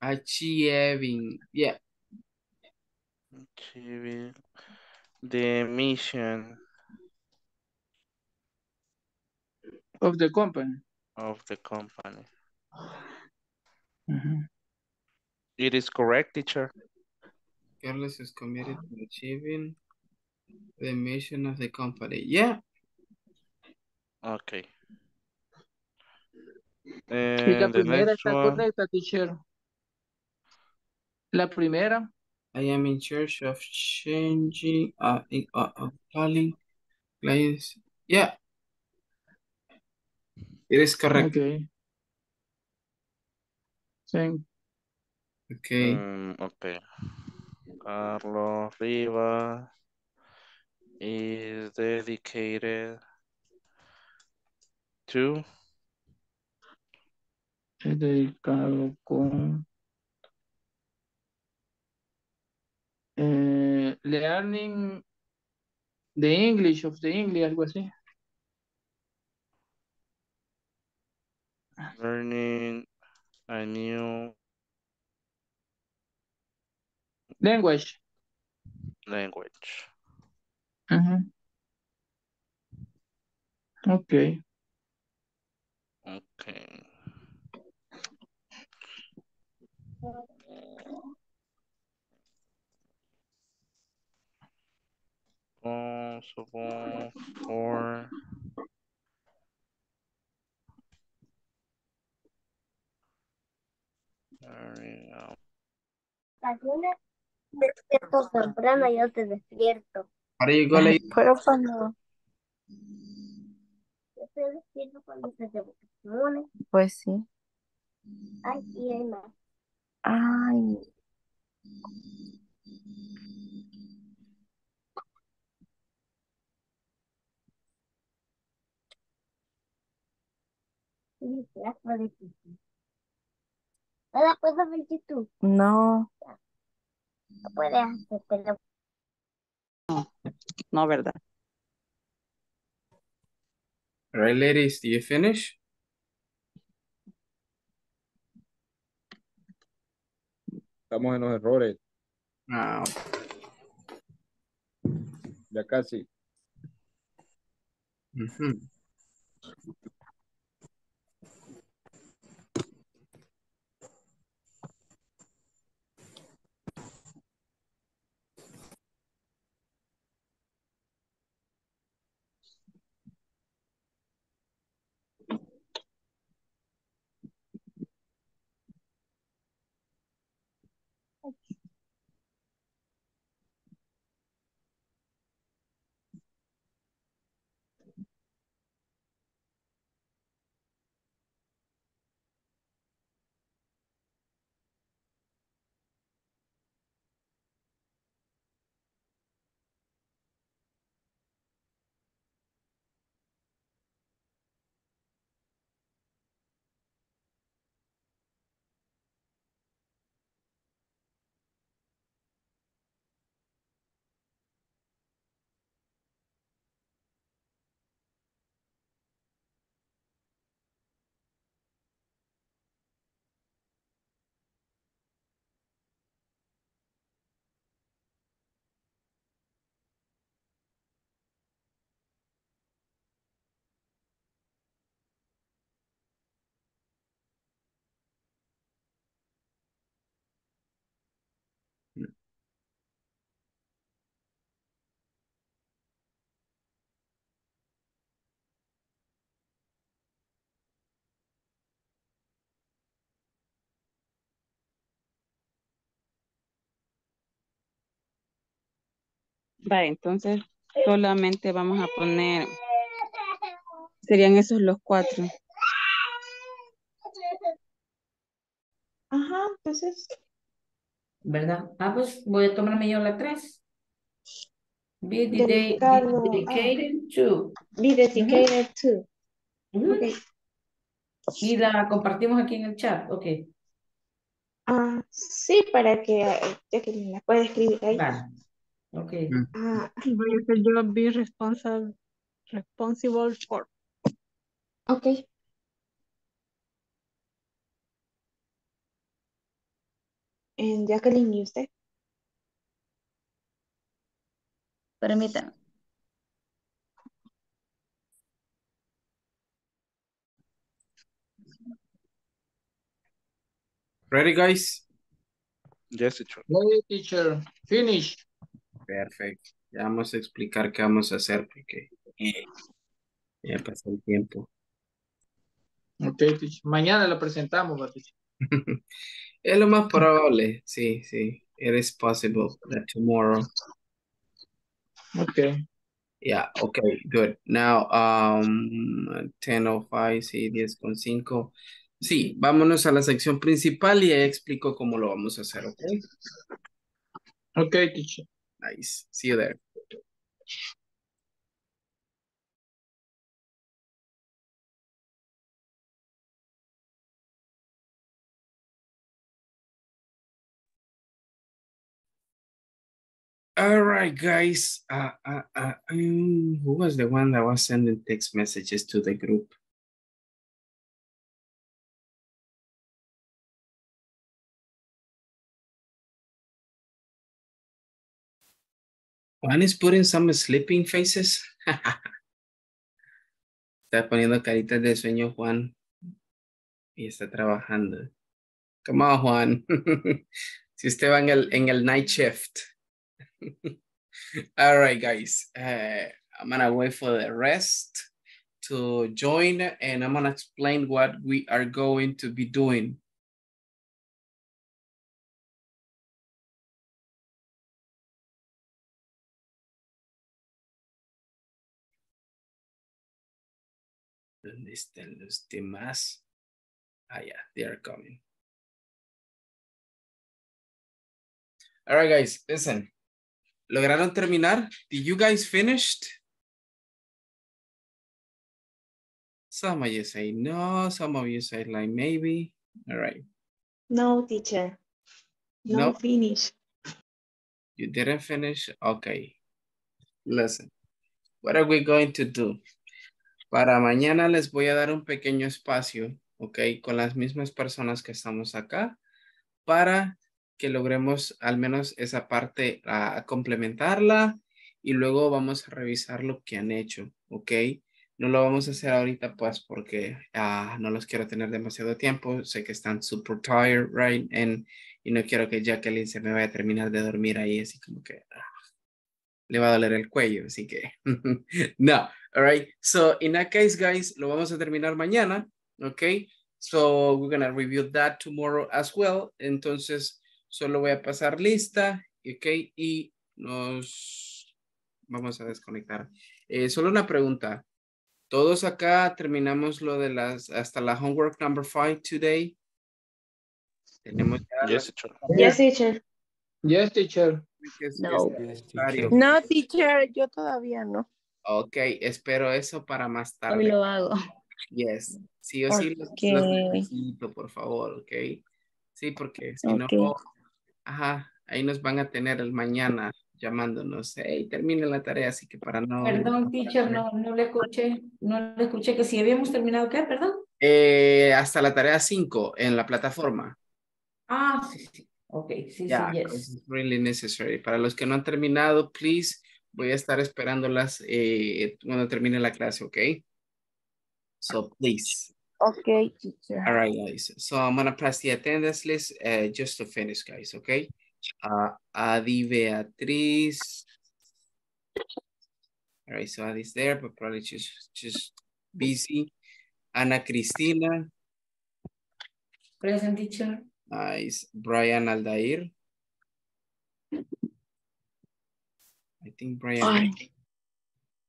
Achieving. Yeah. Achieving the mission Of the company. of the company. Ujú. It is correct, teacher. Carlos is committed to achieving the mission of the company. Yeah. Okay. Y la And the primera next está one, correcta, teacher. La primera. I am in charge of changing, uh, in- uh, of calling clients. Yeah. It is correct. Ok. Sí. Okay. mm, okay. Carlos Rivas is dedicated to Es dedicado con eh, learning the English of the English, algo así. Learning a new Language. language. Ujú. Ok. Okay. Responsible for Alguna despierto temprano, yo te despierto. Are you gonna [LAUGHS] Pero cuando, Yo te despierto cuando se te vacaciones. pues sí. Ay, y hay más. Ay, las puedes decir. ¿No la puedes ver tú? no. No puedes hacer, pero No, ¿verdad? All right, ladies, do you finish? Estamos en los errores, Ah, ya casi. ujú. Vale, entonces solamente vamos a poner, serían esos los cuatro. Ajá, entonces. ¿Verdad? Ah, pues voy a tomarme yo la tres. Be, ah. dedicated to. Be dedicated to. Ujú. Ok. Y la compartimos aquí en el chat. Ok. Ah, sí, para que eh, Jacqueline la pueda escribir ahí. Vale. Ok. Ah, Voy a hacer yo be responsible, responsible for. ok. En Jacqueline, ¿y usted? Permítame. Ready, guys? Yes, teacher. Hey, teacher. Finish. Perfecto. Ya vamos a explicar qué vamos a hacer porque ya pasó el tiempo. Ok. Mañana lo presentamos. [LAUGHS] Es lo más probable, sí, sí. It is possible that tomorrow. Ok. Yeah, okay, good. Now, um, 10.05, sí, 10 con 5. Sí, vámonos a la sección principal y ahí explico cómo lo vamos a hacer, ¿ok? Ok, teacher. Nice. See you there. All right, guys. Uh, uh, uh, um, who was the one that was sending text messages to the group? Juan is putting some sleeping faces. [LAUGHS] está poniendo caritas de sueño, Juan. Y está trabajando. Come on, Juan. [LAUGHS] si usted va en el, en el night shift. [LAUGHS] All right, guys. Uh, I'm gonna wait for the rest to join and I'm gonna explain what we are going to be doing. ¿Dónde están los demás? Ah, yeah, they are coming. All right, guys, listen. ¿Lograron terminar? Did you guys finished? Some of you say no, some of you say like maybe. All right. No, teacher. No, No. finish. You didn't finish? Okay. Listen. What are we going to do? Para mañana les voy a dar un pequeño espacio, ok, con las mismas personas que estamos acá, para que logremos al menos esa parte a complementarla y luego vamos a revisar lo que han hecho, ok. No lo vamos a hacer ahorita pues porque ah, no los quiero tener demasiado tiempo, sé que están super tired, right, and, y no quiero que Jacqueline se me vaya a terminar de dormir ahí, así como que ah, le va a doler el cuello, así que [LAUGHS] no, all right. So in that case, guys, lo vamos a terminar mañana, okay? So we're gonna review that tomorrow as well. Entonces, solo voy a pasar lista, okay? Y nos vamos a desconectar. Eh, solo una pregunta. Todos acá terminamos lo de las hasta la homework number five today. Tenemos ya Yes, teacher. Yes, teacher. Yes, teacher. No. necesario. No, teacher, yo todavía no. Ok, espero eso para más tarde. Hoy lo hago. Yes, sí o sí los, los Ok. necesito, por favor, ok. Sí, porque si no, ajá, ahí nos van a tener el mañana llamándonos, hey, termine la tarea, así que para no... Perdón, teacher, no, no le escuché, no le escuché que si habíamos terminado, ¿qué? Perdón. Eh, hasta la tarea 5 en la plataforma. Ah, sí, sí. Ok, sí, Yeah, sí, yes. it's really necessary. Para los que no han terminado, please, voy a estar esperándolas eh, cuando termine la clase, ok? So, please. Ok, teacher. All right, guys. So I'm gonna pass the attendance list uh, just to finish, guys. Okay. Uh, Adi Beatriz. All right, so Adi's there, but probably just just busy. Ana Cristina. Present, teacher. Nice. Brian Aldair. I think Brian. Ay.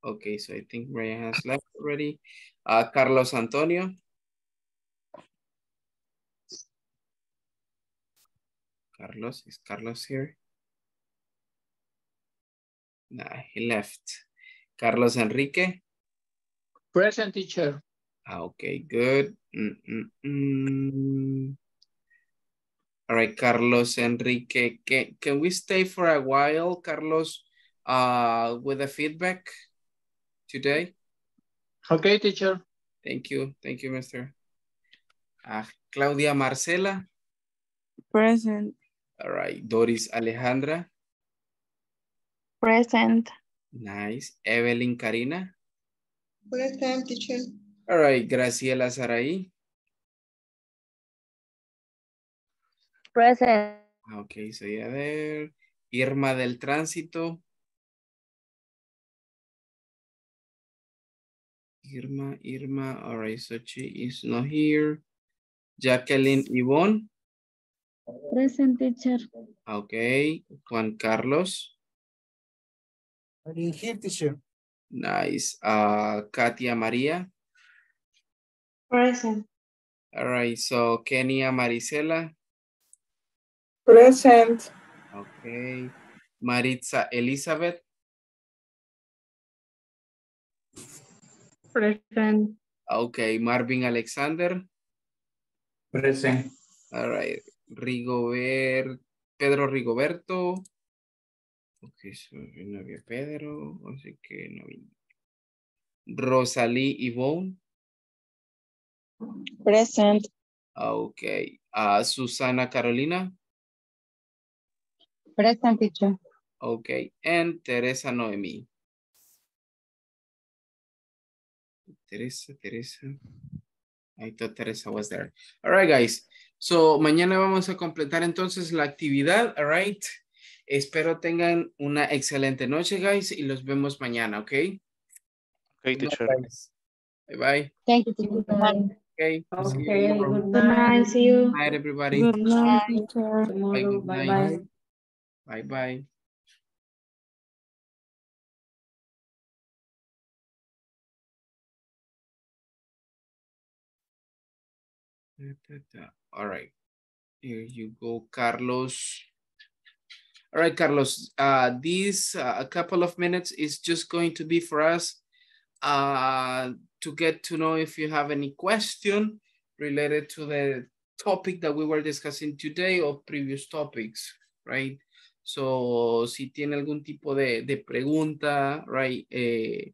Okay, so I think Brian has left already. Uh, Carlos Antonio. Carlos, is Carlos here? Nah, he left. Carlos Enrique. Present, teacher. Ah, okay, good. Mm, mm, mm. All right, Carlos Enrique, can, can we stay for a while, Carlos, uh, with the feedback today? Okay, teacher. Thank you, thank you, mister. Ah, Claudia Marcela. Present. All right, Doris Alejandra. Present. Nice. Evelyn Karina. Present, teacher. All right, Graciela Saraí. Present. Ok, so ya there. Irma del Tránsito. Irma, Irma, all right, so she is not here. Jacqueline Yvonne, Present, teacher. okay. Juan Carlos, Here, teacher. nice. Uh, Katia María, Present. all right, so Kenia Marisela, Present. okay. Maritza Elizabeth, Present. okay. Marvin Alexander, Present. all right. Rigobert, Pedro Rigoberto, Ok, so, no había Pedro, así que no vino. Rosalí Ivonne. Present. Ok. Ah, Susana Carolina. Present teacher. Okay. And Teresa Noemi. Teresa, Teresa. I thought Teresa was there. All right, guys. So, mañana vamos a completar entonces la actividad, all right? Espero tengan una excelente noche, guys, y los vemos mañana, ¿ok? Okay, teacher. Bye bye. Thank you, teacher. Okay. you Okay, good night. See you. Good night, everybody. Good night, Bye, Bye night. All right. Here you go, Carlos. All right, Carlos. Uh, these uh, a couple of minutes is just going to be for us uh, to get to know if you have any question related to the topic that we were discussing today or previous topics, right? So, si tiene algún tipo de, de pregunta, right, eh,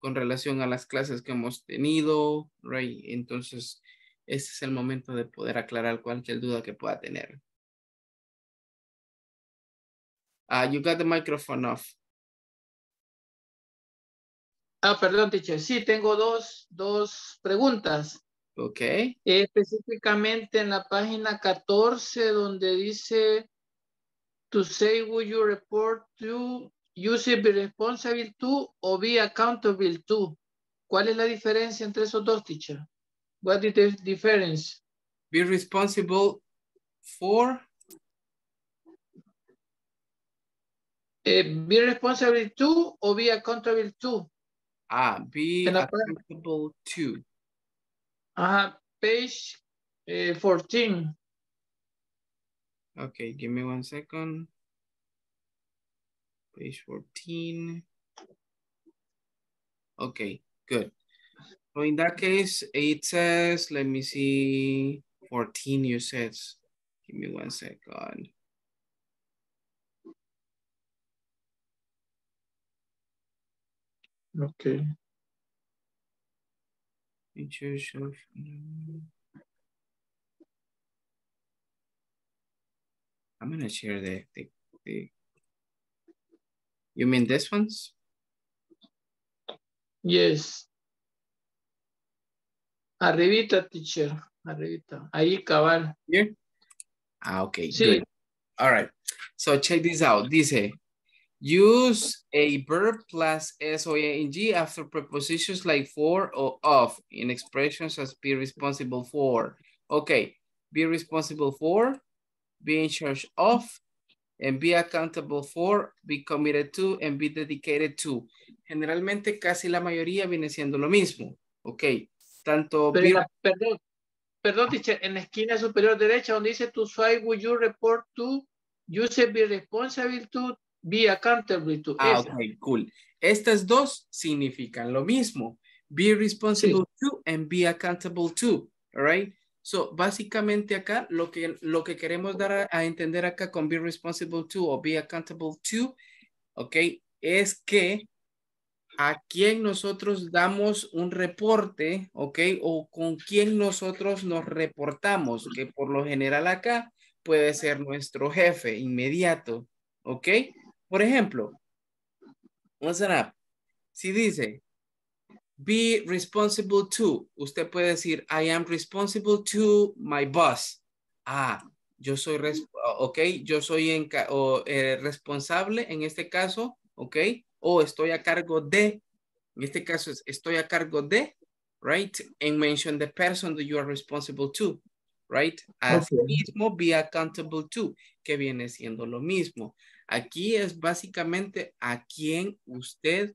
con relación a las clases que hemos tenido, right, entonces este es el momento de poder aclarar cualquier duda que pueda tener. Ah, you got the microphone off. Ah, perdón, teacher. Sí, tengo dos, dos preguntas. Ok. Específicamente en la página 14 donde dice to say would you report to you should be responsible to o be accountable to. ¿Cuál es la diferencia entre esos dos, teacher? What is the difference? Be responsible for. Eh, be responsible to or be accountable to. Ah, be accountable to. Ajá, page eh, 14. Okay, give me one second. Page 14. Okay, good. So in that case, it says, let me see, 14 you said. Give me one second. Okay. Features of- I'm gonna share the, the, the, you mean this ones? Yes. Arribita, teacher. Arribita. Ahí, cabal. Here? Ah, okay, Sí. good. All right. So check this out. Dice, use a verb plus S-O-N-G after prepositions like for or of in expressions as be responsible for. Okay, be responsible for, be in charge of, and be accountable for, be committed to, and be dedicated to. Generalmente casi la mayoría viene siendo lo mismo. Ok, tanto Pero la- perdón, perdón, teacher, en la esquina superior derecha donde dice to why would you report to, you should be responsible to, be accountable to. Ah, Esa. ok, cool. Estas dos significan lo mismo. Be responsible to and be accountable to. All right. So, básicamente acá lo que, lo que queremos dar a, a entender acá con be responsible to o be accountable to, ok, es que a quién nosotros damos un reporte, ok, o con quién nosotros nos reportamos, que por lo general acá puede ser nuestro jefe inmediato, ok. Por ejemplo, up. Si dice, be responsible to, usted puede decir, I am responsible to my boss. Ah, yo soy, ok, yo soy o, eh, responsable en este caso, ok, o estoy a cargo de, en este caso es estoy a cargo de, right, and mention the person that you are responsible to, right, asimismo be accountable to, que viene siendo lo mismo. Aquí es básicamente a quien usted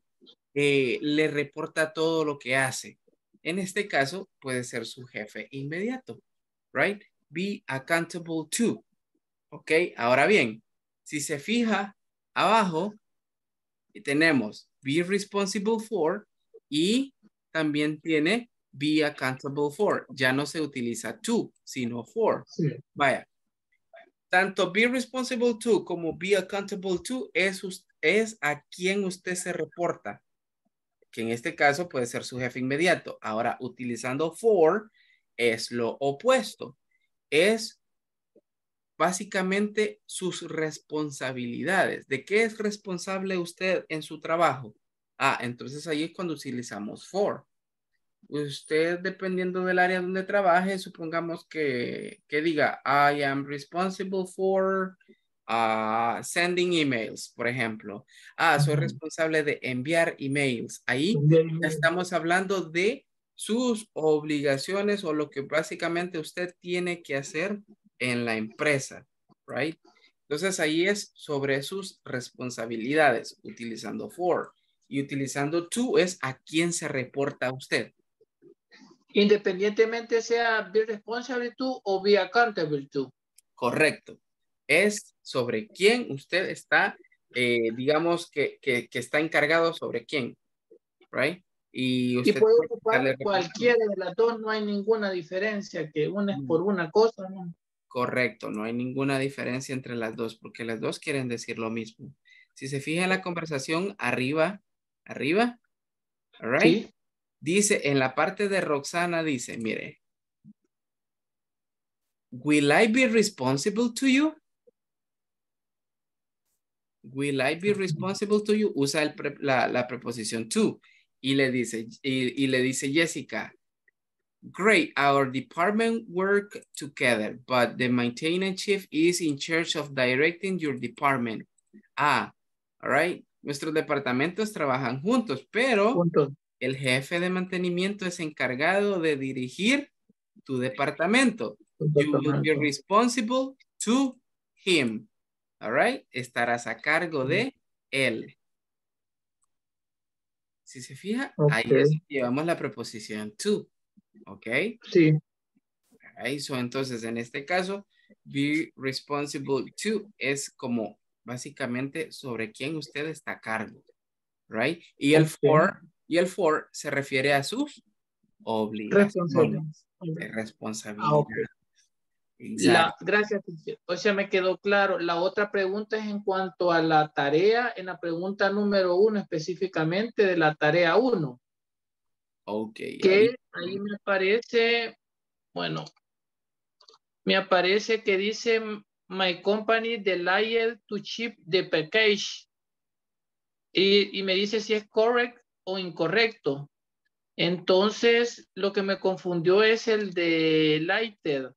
eh, le reporta todo lo que hace. En este caso, puede ser su jefe inmediato, right? Be accountable to. Ok, ahora bien, si se fija abajo, tenemos be responsible for y también tiene be accountable for. Ya no se utiliza to, sino for. Vaya, tanto be responsible to como be accountable to es, es a quien usted se reporta, que en este caso puede ser su jefe inmediato. Ahora, utilizando for, es lo opuesto. Es básicamente sus responsabilidades. ¿De qué es responsable usted en su trabajo? Ah, entonces ahí es cuando utilizamos for. Usted, dependiendo del área donde trabaje, supongamos que, que diga, I am responsible for uh, sending emails, por ejemplo. Ah, soy responsable de enviar emails. Ahí estamos hablando de sus obligaciones o lo que básicamente usted tiene que hacer en la empresa, right? Entonces ahí es sobre sus responsabilidades, utilizando for. Y utilizando to es a quién se reporta usted. Independientemente sea be responsible to o be accountable to. Correcto. Es sobre quién usted está, eh, digamos que, que, que, está encargado sobre quién, right? Y, usted y puede ocupar cualquiera de las dos, no hay ninguna diferencia, que una es por una cosa, ¿no? Correcto, no hay ninguna diferencia entre las dos, porque las dos quieren decir lo mismo. Si se fija en la conversación, arriba, arriba, all right? Sí. Dice, en la parte de Roxana, dice, mire, Will I be responsible to you? Will I be responsible to you? Usa el pre, la, la, preposición to. Y le dice, y, y le dice Jessica, Great, our department work together, but the maintenance chief is in charge of directing your department. Ah, all right. Nuestros departamentos trabajan juntos, pero juntos. el jefe de mantenimiento es encargado de dirigir tu departamento. You will be responsible to him. All right. Estarás a cargo de él. Si se fija, okay. ahí es, llevamos la preposición to. ¿Ok? Sí. Ahí, so, entonces, en este caso, be responsible to es como básicamente sobre quién usted está a cargo. Right? Y el okay. for, y el for se refiere a sus obligaciones. De responsabilidad. Ah, okay. La, gracias. O sea, me quedó claro. La otra pregunta es en cuanto a la tarea, en la pregunta número uno específicamente de la tarea uno. Ok. Que ahí, ahí me aparece, bueno, me aparece que dice my company delayed to ship the package. Y, y me dice si es correct o incorrecto. Entonces, lo que me confundió es el de lighted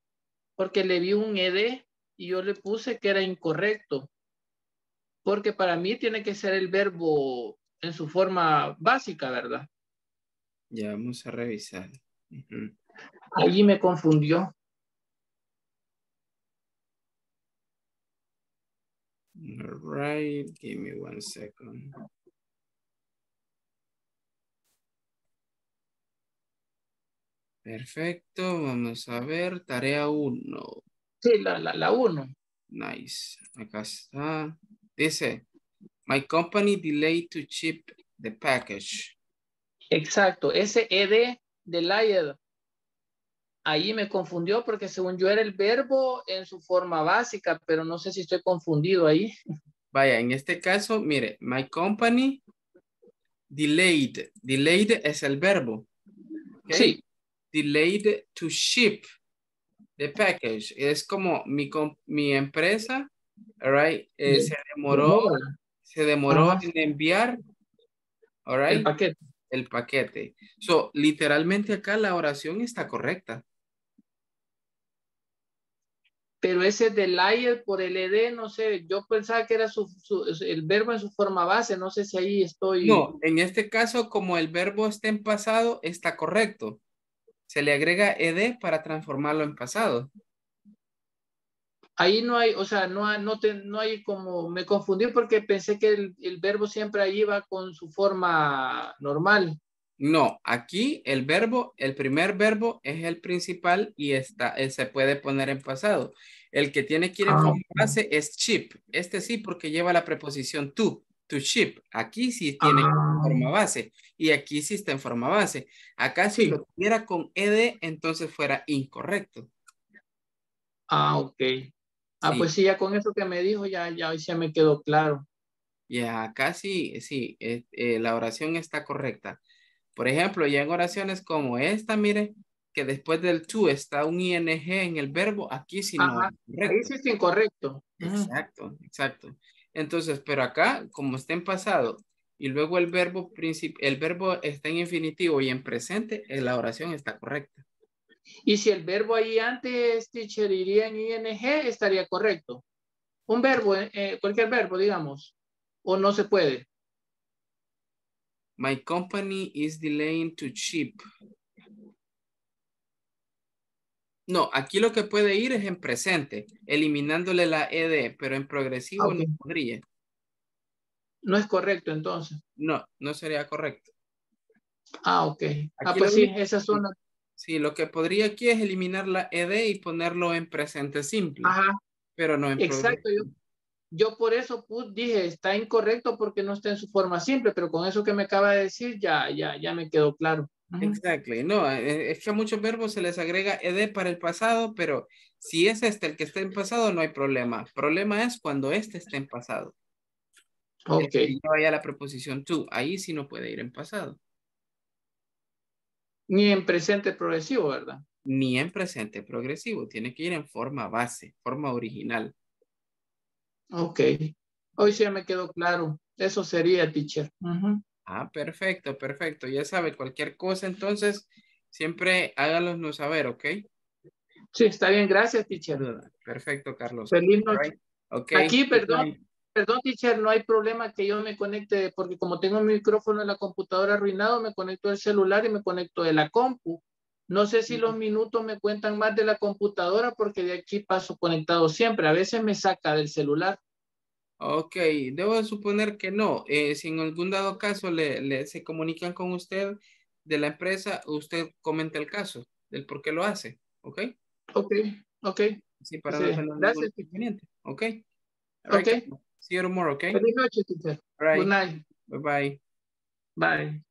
porque le vi un ed y yo le puse que era incorrecto. Porque para mí tiene que ser el verbo en su forma básica, ¿verdad? Ya vamos a revisar. Uh -huh. Allí me confundió. All right, give me one second. Perfecto, vamos a ver, tarea 1. Sí, la 1. La, la uno. nice, acá está. Dice, my company delayed to ship the package. Exacto, ese ed delayed, ahí me confundió porque según yo era el verbo en su forma básica, pero no sé si estoy confundido ahí. Vaya, en este caso, mire, my company delayed, delayed es el verbo. ¿okay? Sí delayed to ship the package. Es como mi, mi empresa, all right, eh, se demoró, se demoró en enviar, all right, el paquete. El paquete. So, literalmente acá la oración está correcta. Pero ese delayed por el ed, no sé, yo pensaba que era su, su, el verbo en su forma base, no sé si ahí estoy. No, en este caso, como el verbo está en pasado, está correcto se le agrega ed para transformarlo en pasado. Ahí no hay, o sea, no, no, te, no hay como, me confundí porque pensé que el, el, verbo siempre ahí va con su forma normal. No, aquí el verbo, el primer verbo es el principal y está, él se puede poner en pasado. El que tiene que ir en ah, forma base es chip. Este sí porque lleva la preposición to to ship. Aquí sí tiene ah. forma base y aquí sí está en forma base. Acá si lo tuviera con ed, entonces fuera incorrecto. Ah, ok. Ah, sí. pues sí, ya con eso que me dijo, ya, ya, ya me quedó claro. Ya, casi, sí, eh, eh, la oración está correcta. Por ejemplo, ya en oraciones como esta, mire, que después del to está un ing en el verbo, aquí sí no. Ajá, ahí sí es incorrecto. Ujú. Exacto, exacto. Entonces, pero acá, como está en pasado y luego el verbo el verbo está en infinitivo y en presente, eh, la oración está correcta. Y si el verbo ahí antes, teacher, iría en ing, estaría correcto. Un verbo, eh, cualquier verbo, digamos. O no se puede. My company is delaying to ship. No, aquí lo que puede ir es en presente, eliminándole la ed, pero en progresivo no podría. No es correcto entonces. No, no sería correcto. Ah, ok. Ah, Aquí pues lo sí, esas son las- Sí, lo que podría aquí es eliminar la ed y ponerlo en presente simple, Ajá, pero no en exacto. Yo, yo por eso pu- dije, está incorrecto porque no está en su forma simple, pero con eso que me acaba de decir, ya, ya, ya me quedó claro. Ujú. Exactly. No, eh, es que a muchos verbos se les agrega ed para el pasado, pero si es este el que está en pasado, no hay problema. Problema es cuando este está en pasado. Ok. Este lleva ya la preposición to. Ahí sí no puede ir en pasado. Ni en presente progresivo, ¿verdad? Ni en presente progresivo. Tiene que ir en forma base, forma original. Ok. Hoy sí me quedó claro. Eso sería, teacher. Ah, perfecto, perfecto. Ya sabe, cualquier cosa, entonces, siempre háganoslo saber, ¿ok? Sí, está bien. Gracias, teacher. Perfecto, Carlos. Feliz noche. Alright, Ok. Aquí, perdón. Perdón, teacher, no hay problema que yo me conecte, porque como tengo mi micrófono en la computadora arruinado, me conecto del celular y me conecto de la compu. No sé si los minutos me cuentan más de la computadora, porque de aquí paso conectado siempre. A veces me saca del celular. Ok, debo suponer que no. Eh, si en algún dado caso le, le- se comunican con usted de la empresa, usted comenta el caso del por qué lo hace, ¿ok? Ok, ok. Sí, para Sí, gracias. Ok. Alright, See you tomorrow, ¿ok? Feliz noche, teacher. Alright, Good night. Bye bye. Bye.